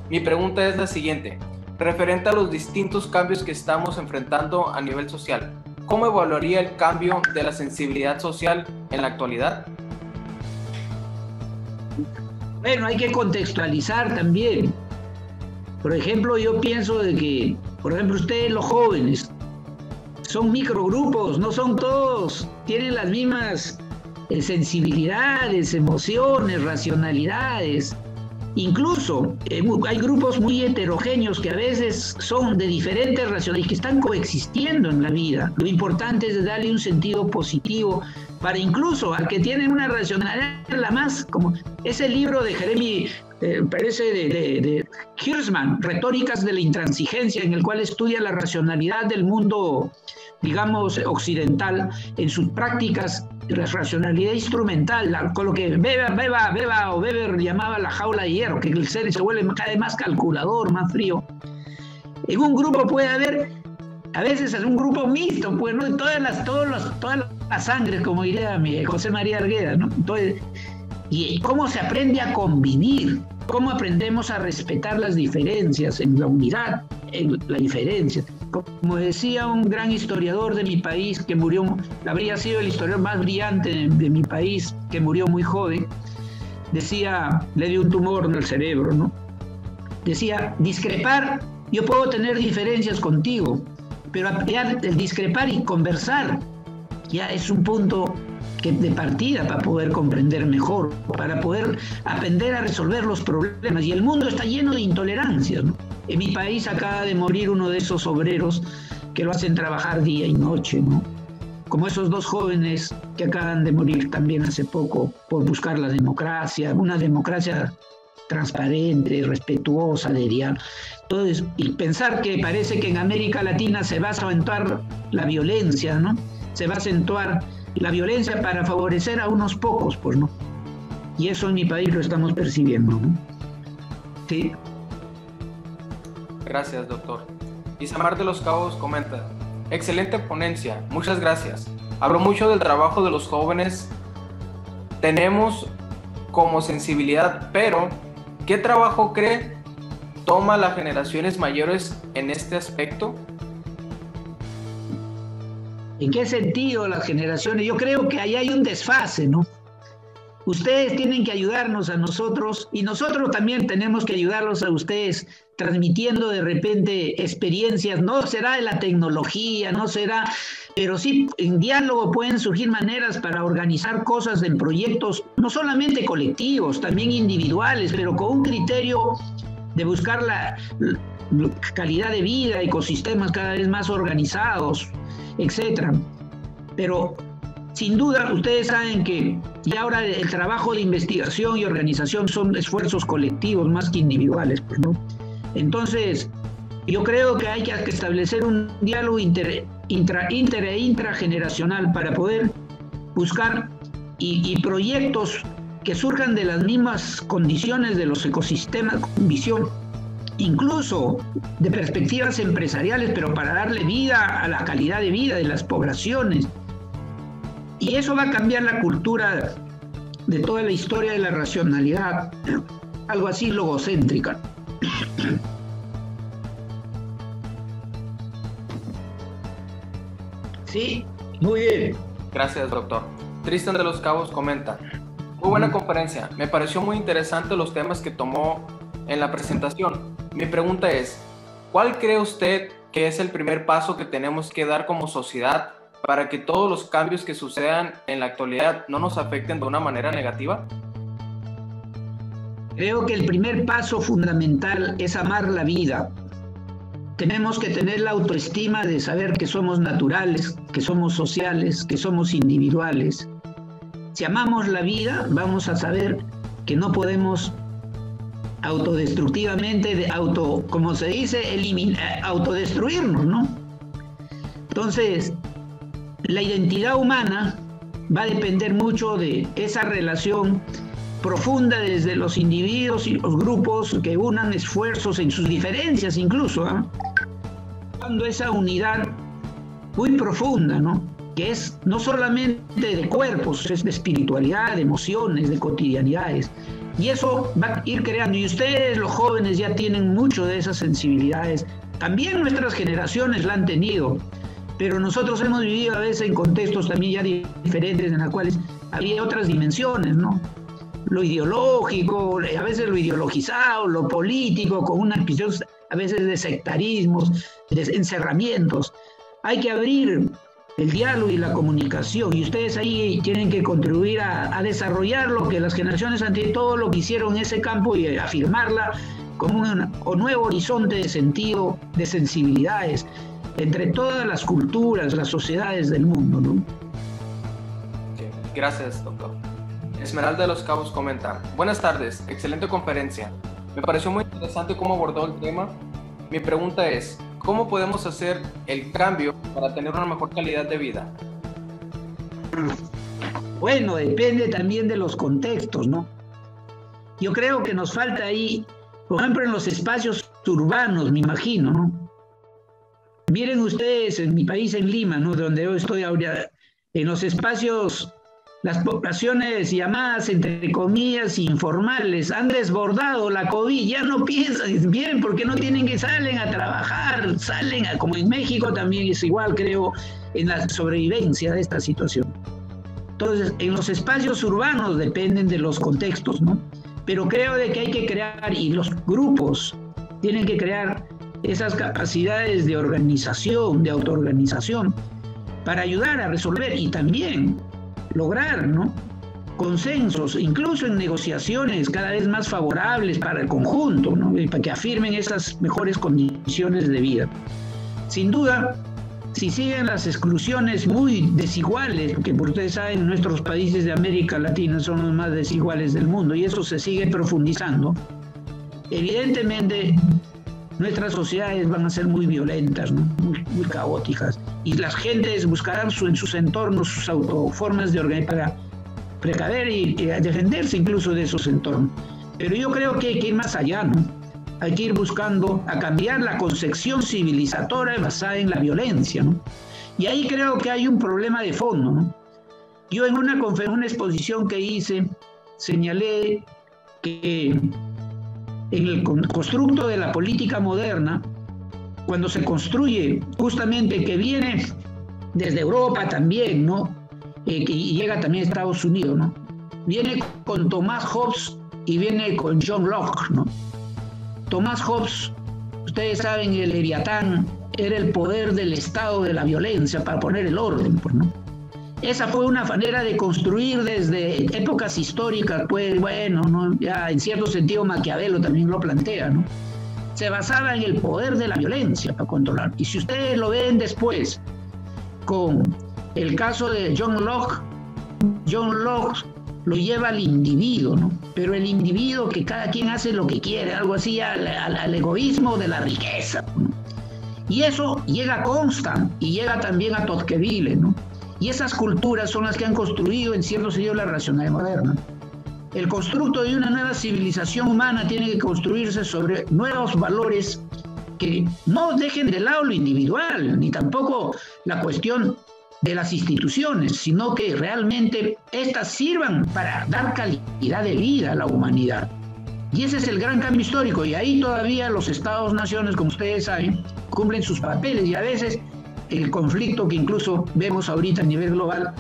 Mi pregunta es la siguiente, referente a los distintos cambios que estamos enfrentando a nivel social, ¿cómo evaluaría el cambio de la sensibilidad social en la actualidad? Bueno, hay que contextualizar también. Por ejemplo, yo pienso de que, por ejemplo, ustedes los jóvenes, son microgrupos, no son todos, tienen las mismas eh, sensibilidades, emociones, racionalidades. Incluso eh, hay grupos muy heterogéneos que a veces son de diferentes racionalidades y que están coexistiendo en la vida. Lo importante es darle un sentido positivo para incluso al que tiene una racionalidad la más como ese libro de Jeremy eh, parece de, de, Retóricas de la Intransigencia, en el cual estudia la racionalidad del mundo, digamos, occidental en sus prácticas, la racionalidad instrumental, con lo que Weber, Beba, Beba o Weber llamaba la jaula de hierro, que el ser se vuelve cada vez más calculador, más frío. En un grupo puede haber, a veces es un grupo mixto, pues, ¿no? Todas las, todas las, todas las sangres, como diría mi José María Argueda, ¿no? Entonces, y cómo se aprende a convivir, cómo aprendemos a respetar las diferencias, en la unidad, en la diferencia. Como decía un gran historiador de mi país que murió, habría sido el historiador más brillante de, mi país, que murió muy joven, decía, le dio un tumor en el cerebro, ¿no? Decía, discrepar, yo puedo tener diferencias contigo, pero el discrepar y conversar ya es un punto de partida para poder comprender mejor, para poder aprender a resolver los problemas. Y el mundo está lleno de intolerancias. En mi país acaba de morir uno de esos obreros que lo hacen trabajar día y noche, ¿no? Como esos dos jóvenes que acaban de morir también hace poco por buscar la democracia, una democracia transparente, respetuosa diálogo. Entonces, y pensar que parece que en América Latina se va a acentuar la violencia, ¿no? Se va a acentuar la violencia para favorecer a unos pocos, pues no. Y eso en mi país lo estamos percibiendo. Sí. Gracias, doctor. Isamar de los Cabos comenta, excelente ponencia, muchas gracias. Hablo mucho del trabajo de los jóvenes. Tenemos como sensibilidad, pero ¿qué trabajo cree toma las generaciones mayores en este aspecto? ¿En qué sentido las generaciones? Yo creo que ahí hay un desfase, ¿no? Ustedes tienen que ayudarnos a nosotros y nosotros también tenemos que ayudarlos a ustedes transmitiendo de repente experiencias. No será de la tecnología, no será, pero sí en diálogo pueden surgir maneras para organizar cosas en proyectos, no solamente colectivos, también individuales, pero con un criterio de buscar la calidad de vida, ecosistemas cada vez más organizados, etcétera. Pero sin duda ustedes saben que ya ahora el trabajo de investigación y organización son esfuerzos colectivos más que individuales, pues, ¿no? Entonces, yo creo que hay que establecer un diálogo inter, intra, e intrageneracional para poder buscar y, y, proyectos que surjan de las mismas condiciones de los ecosistemas con visión incluso de perspectivas empresariales, pero para darle vida a la calidad de vida de las poblaciones. Y eso va a cambiar la cultura de toda la historia de la racionalidad, algo así logocéntrica. Sí, muy bien. Gracias, doctor. Tristan de los Cabos comenta, muy buena conferencia, me pareció muy interesante los temas que tomó en la presentación. Mi pregunta es, ¿cuál cree usted que es el primer paso que tenemos que dar como sociedad para que todos los cambios que sucedan en la actualidad no nos afecten de una manera negativa? Creo que el primer paso fundamental es amar la vida. Tenemos que tener la autoestima de saber que somos naturales, que somos sociales, que somos individuales. Si amamos la vida, vamos a saber que no podemos autodestructivamente, de auto, como se dice, eliminar, autodestruirnos, ¿no? Entonces, la identidad humana va a depender mucho de esa relación profunda desde los individuos y los grupos que unan esfuerzos en sus diferencias incluso, ¿ah? cuando esa unidad muy profunda, ¿no? que es no solamente de cuerpos, es de espiritualidad, de emociones, de cotidianidades. Y eso va a ir creando. Y ustedes, los jóvenes, ya tienen mucho de esas sensibilidades. También nuestras generaciones la han tenido. Pero nosotros hemos vivido a veces en contextos también ya diferentes en los cuales había otras dimensiones, ¿no? Lo ideológico, a veces lo ideologizado, lo político, con una visión a veces de sectarismos, de encerramientos. Hay que abrir el diálogo y la comunicación. Y ustedes ahí tienen que contribuir a, desarrollar lo que las generaciones ante todo lo que hicieron en ese campo y afirmarla como un, nuevo horizonte de sentido, de sensibilidades, entre todas las culturas, las sociedades del mundo. ¿no? Gracias, doctor. Esmeralda de los Cabos comenta, buenas tardes, excelente conferencia. Me pareció muy interesante cómo abordó el tema. Mi pregunta es, ¿Cómo podemos hacer el cambio para tener una mejor calidad de vida? Bueno, depende también de los contextos, ¿no? Yo creo que nos falta ahí, por ejemplo, en los espacios urbanos, me imagino, ¿no? Miren ustedes, en mi país, en Lima, ¿no? Donde yo estoy ahora, en los espacios las poblaciones llamadas, entre comillas, informales han desbordado la COVID, ya no piensan, bien, porque no tienen que salen a trabajar, salen a, como en México también es igual, creo, en la sobrevivencia de esta situación. Entonces, en los espacios urbanos dependen de los contextos, ¿no? Pero creo de que hay que crear, y los grupos tienen que crear esas capacidades de organización, de autoorganización, para ayudar a resolver y también lograr consensos, incluso en negociaciones cada vez más favorables para el conjunto, para que afirmen esas mejores condiciones de vida. Sin duda, si siguen las exclusiones muy desiguales, que por ustedes saben, nuestros países de América Latina son los más desiguales del mundo, y eso se sigue profundizando, evidentemente nuestras sociedades van a ser muy violentas, muy, caóticas, y las gentes buscarán en sus entornos sus autoformas de organizar para precaver y, defenderse incluso de esos entornos. Pero yo creo que hay que ir más allá, ¿no? Hay que ir buscando a cambiar la concepción civilizatoria basada en la violencia, ¿no? Y ahí creo que hay un problema de fondo, ¿no? Yo en una, una exposición que hice señalé que en el constructo de la política moderna, cuando se construye justamente que viene desde Europa también, ¿no? Eh, y llega también a Estados Unidos, ¿no? Viene con Tomás Hobbes y viene con John Locke, ¿no? Tomás Hobbes, ustedes saben, el Leviatán era el poder del Estado de la violencia para poner el orden, pues, ¿no? Esa fue una manera de construir desde épocas históricas, pues bueno, ¿no? ya en cierto sentido Maquiavelo también lo plantea, ¿no? Se basaba en el poder de la violencia para controlar. Y si ustedes lo ven después con el caso de John Locke, John Locke lo lleva al individuo, ¿no? Pero el individuo que cada quien hace lo que quiere, algo así al, egoísmo de la riqueza. Y eso llega a Constant y llega también a Tocqueville, ¿no? Y esas culturas son las que han construido en cierto sentido la racionalidad moderna. El constructo de una nueva civilización humana tiene que construirse sobre nuevos valores que no dejen de lado lo individual, ni tampoco la cuestión de las instituciones, sino que realmente éstas sirvan para dar calidad de vida a la humanidad. Y ese es el gran cambio histórico, y ahí todavía los estados-naciones, como ustedes saben, cumplen sus papeles y a veces el conflicto que incluso vemos ahorita a nivel global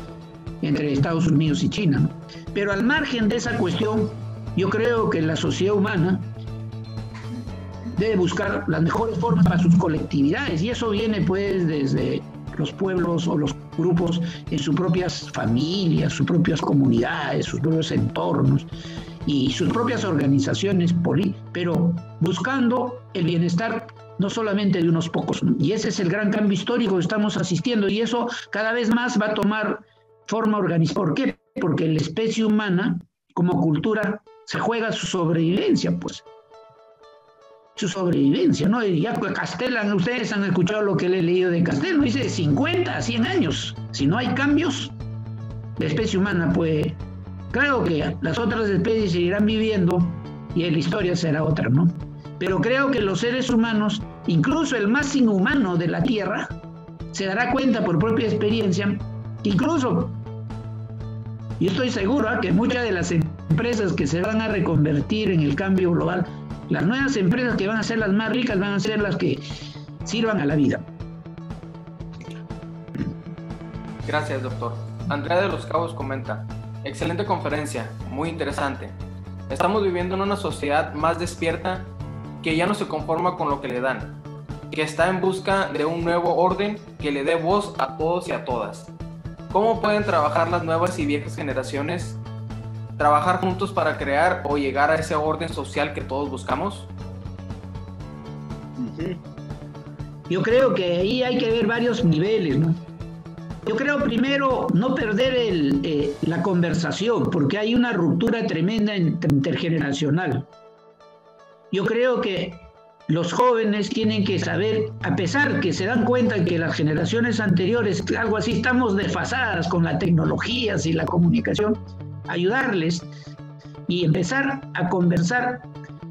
entre Estados Unidos y China. Pero al margen de esa cuestión, yo creo que la sociedad humana debe buscar las mejores formas para sus colectividades y eso viene pues desde los pueblos o los grupos en sus propias familias, sus propias comunidades, sus propios entornos y sus propias organizaciones, pero buscando el bienestar no solamente de unos pocos. Y ese es el gran cambio histórico que estamos asistiendo y eso cada vez más va a tomar forma organizada. ¿Por qué? Porque la especie humana, como cultura, se juega su sobrevivencia, pues. Su sobrevivencia, ¿no? Y ya Castellan, ustedes han escuchado lo que le he leído de Castellan, dice de 50 a 100 años. Si no hay cambios, la especie humana puede Claro que las otras especies seguirán viviendo y la historia será otra, ¿no? Pero creo que los seres humanos, incluso el más inhumano de la Tierra, se dará cuenta por propia experiencia, incluso, y estoy seguro ¿ah? que muchas de las empresas que se van a reconvertir en el cambio global, las nuevas empresas que van a ser las más ricas van a ser las que sirvan a la vida. Gracias, doctor. Andrea de los Cabos comenta, excelente conferencia, muy interesante. Estamos viviendo en una sociedad más despierta que ya no se conforma con lo que le dan, que está en busca de un nuevo orden que le dé voz a todos y a todas. ¿Cómo pueden trabajar las nuevas y viejas generaciones? ¿Trabajar juntos para crear o llegar a ese orden social que todos buscamos? Yo creo que ahí hay que ver varios niveles, ¿no? Yo creo primero no perder eh, la conversación, porque hay una ruptura tremenda intergeneracional. Yo creo que los jóvenes tienen que saber, a pesar que se dan cuenta que las generaciones anteriores, algo así, estamos desfasadas con las tecnologías y la comunicación, ayudarles y empezar a conversar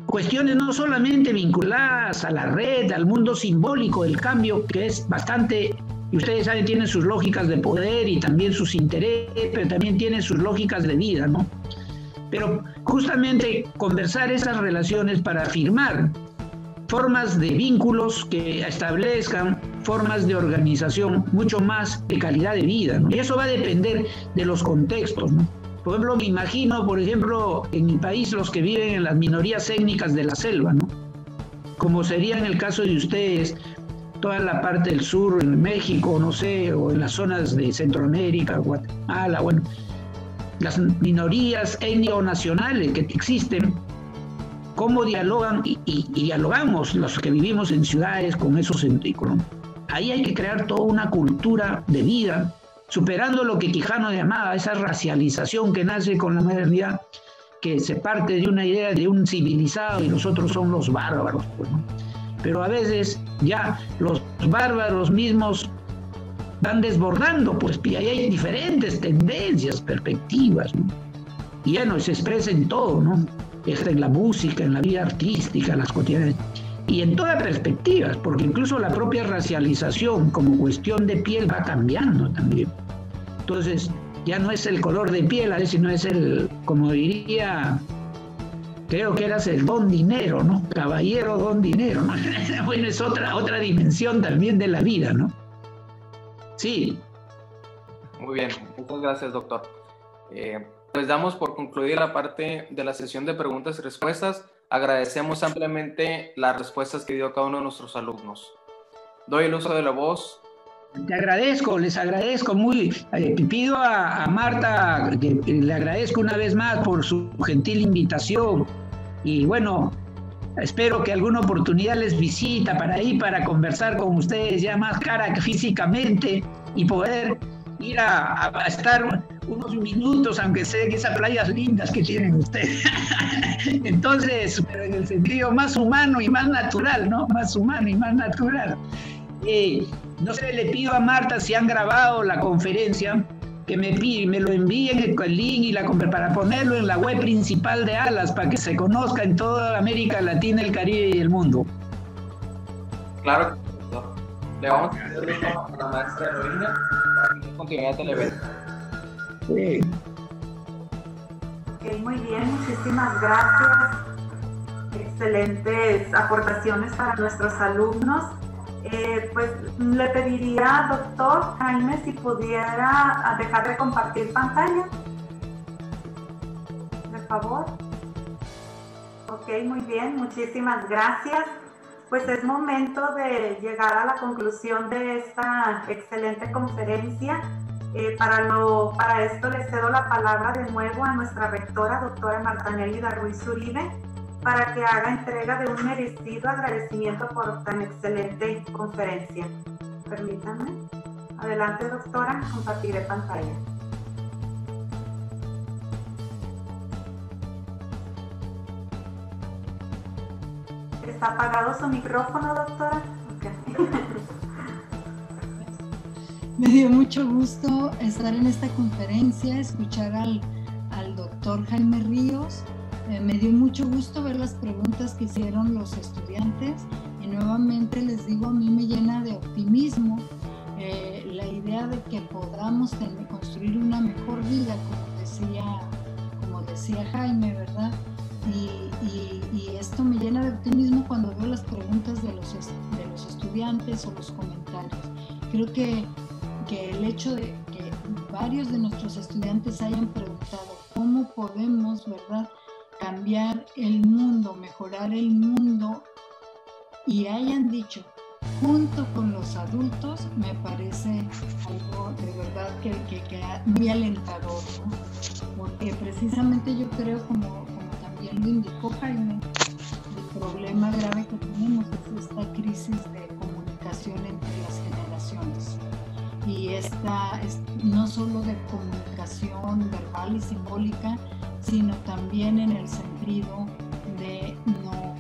cuestiones no solamente vinculadas a la red, al mundo simbólico del cambio, que es bastante y ustedes saben, tienen sus lógicas de poder y también sus intereses, pero también tienen sus lógicas de vida, ¿no? Pero justamente conversar esas relaciones para afirmar formas de vínculos que establezcan formas de organización mucho más de calidad de vida, ¿no? Y eso va a depender de los contextos, ¿no? Por ejemplo, me imagino, por ejemplo, en mi país los que viven en las minorías étnicas de la selva, ¿no? Como sería en el caso de ustedes, toda la parte del sur, en México, no sé, o en las zonas de Centroamérica, Guatemala, bueno, las minorías étnico-nacionales que existen, cómo dialogan y, dialogamos los que vivimos en ciudades con esos centículos. Ahí hay que crear toda una cultura de vida, superando lo que Quijano llamaba esa racialización que nace con la modernidad, que se parte de una idea de un civilizado y nosotros somos los bárbaros. Pues, pero a veces ya los bárbaros mismos van desbordando, pues y ahí hay diferentes tendencias, perspectivas, y ya no se expresa en todo, ¿no? Está en la música, en la vida artística, las cotidianas, y en todas perspectivas, porque incluso la propia racialización como cuestión de piel va cambiando también. Entonces, ya no es el color de piel, a veces no es el, como diría creo que eras el don dinero, ¿no? Caballero don dinero, ¿no? bueno, es otra, otra dimensión también de la vida, ¿no? Sí. Muy bien, muchas gracias, doctor. Eh, pues damos por concluir la parte de la sesión de preguntas y respuestas. Agradecemos ampliamente las respuestas que dio cada uno de nuestros alumnos. Doy el uso de la voz te agradezco, les agradezco muy. Eh, pido a, Marta que le agradezco una vez más por su gentil invitación. Y bueno, espero que alguna oportunidad les visita para ir para conversar con ustedes ya más cara que físicamente y poder ir a, estar unos minutos, aunque sé que esas playas lindas que tienen ustedes. Entonces, pero en el sentido más humano y más natural, ¿no? Más humano y más natural. Eh, no sé, le pido a Marta si han grabado la conferencia, que me, pide, me lo envíen el link y la, para ponerlo en la web principal de ALAS para que se conozca en toda América Latina, el Caribe y el mundo. Claro, le vamos a hacer a la maestra Eloína para continuidad del evento. Sí. Ok, muy bien, muchísimas gracias. Excelentes aportaciones para nuestros alumnos. Eh, pues le pediría, doctor Jaime, si pudiera dejar de compartir pantalla. Por favor. Ok, muy bien, muchísimas gracias. Pues es momento de llegar a la conclusión de esta excelente conferencia. Eh, para, lo, para esto le cedo la palabra de nuevo a nuestra rectora, doctora Marta Nélida Ruiz Uribe para que haga entrega de un merecido agradecimiento por tan excelente conferencia. Permítanme. Adelante, doctora, compartiré pantalla. ¿Está apagado su micrófono, doctora? Me dio mucho gusto estar en esta conferencia, escuchar al al doctor Jaime Ríos. Eh, me dio mucho gusto ver las preguntas que hicieron los estudiantes y nuevamente les digo, a mí me llena de optimismo eh, la idea de que podamos construir una mejor vida, como decía, como decía Jaime, ¿verdad? Y, esto me llena de optimismo cuando veo las preguntas de los, de los estudiantes o los comentarios. Creo que, que el hecho de que varios de nuestros estudiantes hayan preguntado cómo podemos, ¿verdad?, cambiar el mundo, mejorar el mundo y hayan dicho junto con los adultos me parece algo de verdad que, que, que muy alentador, ¿no? porque precisamente yo creo, como, como también lo indicó Jaime, el problema grave que tenemos es esta crisis de comunicación entre las generaciones. Y esta es no solo de comunicación verbal y simbólica, sino también en el sentido de no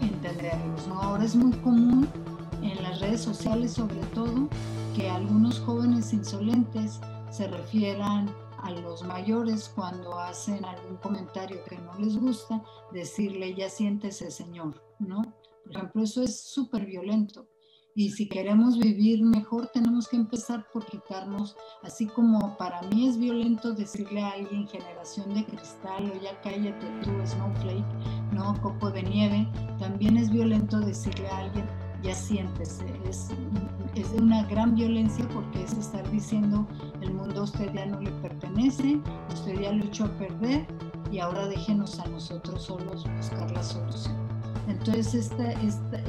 entenderlos. Ahora es muy común en las redes sociales sobre todo que algunos jóvenes insolentes se refieran a los mayores cuando hacen algún comentario que no les gusta, decirle ya siéntese señor, ¿no? Por ejemplo, eso es súper violento. Y si queremos vivir mejor, tenemos que empezar por quitarnos, así como para mí es violento decirle a alguien generación de cristal o ya cállate tú, snowflake, no, copo de nieve, también es violento decirle a alguien ya siéntese. Es, es de una gran violencia porque es estar diciendo el mundo a usted ya no le pertenece, usted ya lo echó a perder y ahora déjenos a nosotros solos buscar la solución. Entonces esta,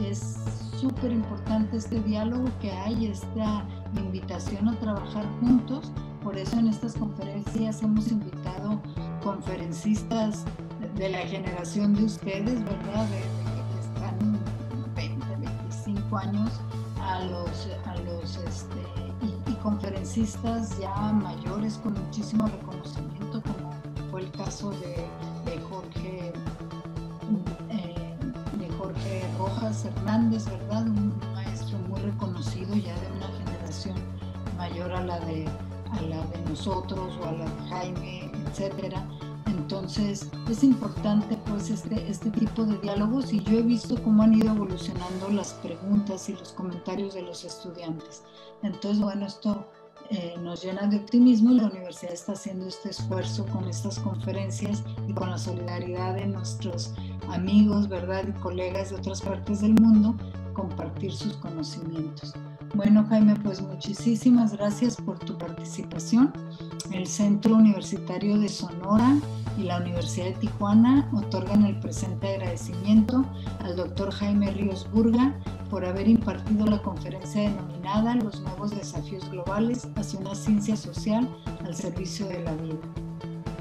es súper importante este diálogo que hay, esta invitación a trabajar juntos. Por eso en estas conferencias hemos invitado conferencistas de la generación de ustedes, ¿verdad? años a los, a los este, y, conferencistas ya mayores con muchísimo reconocimiento, como fue el caso de, Hernández, ¿verdad? Un maestro muy reconocido ya de una generación mayor a la de, a la de nosotros o a la de Jaime, etcétera entonces es importante pues este, este tipo de diálogos y yo he visto cómo han ido evolucionando las preguntas y los comentarios de los estudiantes. Entonces, bueno, esto eh, nos llena de optimismo y la universidad está haciendo este esfuerzo con estas conferencias y con la solidaridad de nuestros amigos, ¿verdad? Y colegas de otras partes del mundo, compartir sus conocimientos. Bueno, Jaime, pues muchísimas gracias por tu participación. El Centro Universitario de Sonora y la Universidad de Tijuana otorgan el presente agradecimiento al doctor Jaime Ríos Burga por haber impartido la conferencia denominada Los nuevos desafíos globales hacia una ciencia social al servicio de la vida.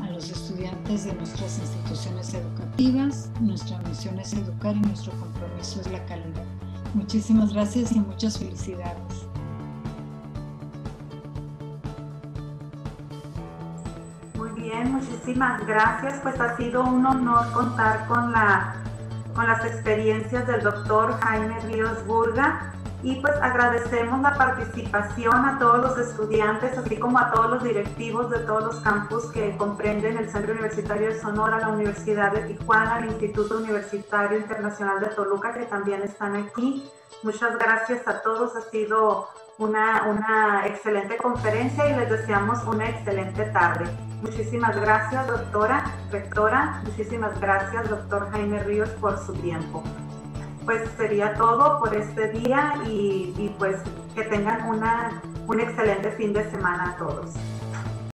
A los estudiantes de nuestras instituciones educativas, nuestra misión es educar y nuestro compromiso es la calidad. Muchísimas gracias y muchas felicidades. Muy bien, muchísimas gracias. Pues ha sido un honor contar con, la, con las experiencias del doctor Jaime Ríos Burga y pues agradecemos la participación a todos los estudiantes, así como a todos los directivos de todos los campus que comprenden el Centro Universitario de Sonora, la Universidad de Tijuana, el Instituto Universitario Internacional de Toluca, que también están aquí. Muchas gracias a todos, ha sido una, una excelente conferencia y les deseamos una excelente tarde. Muchísimas gracias, doctora, rectora. Muchísimas gracias, doctor Jaime Ríos, por su tiempo pues sería todo por este día y, pues que tengan una, un excelente fin de semana a todos.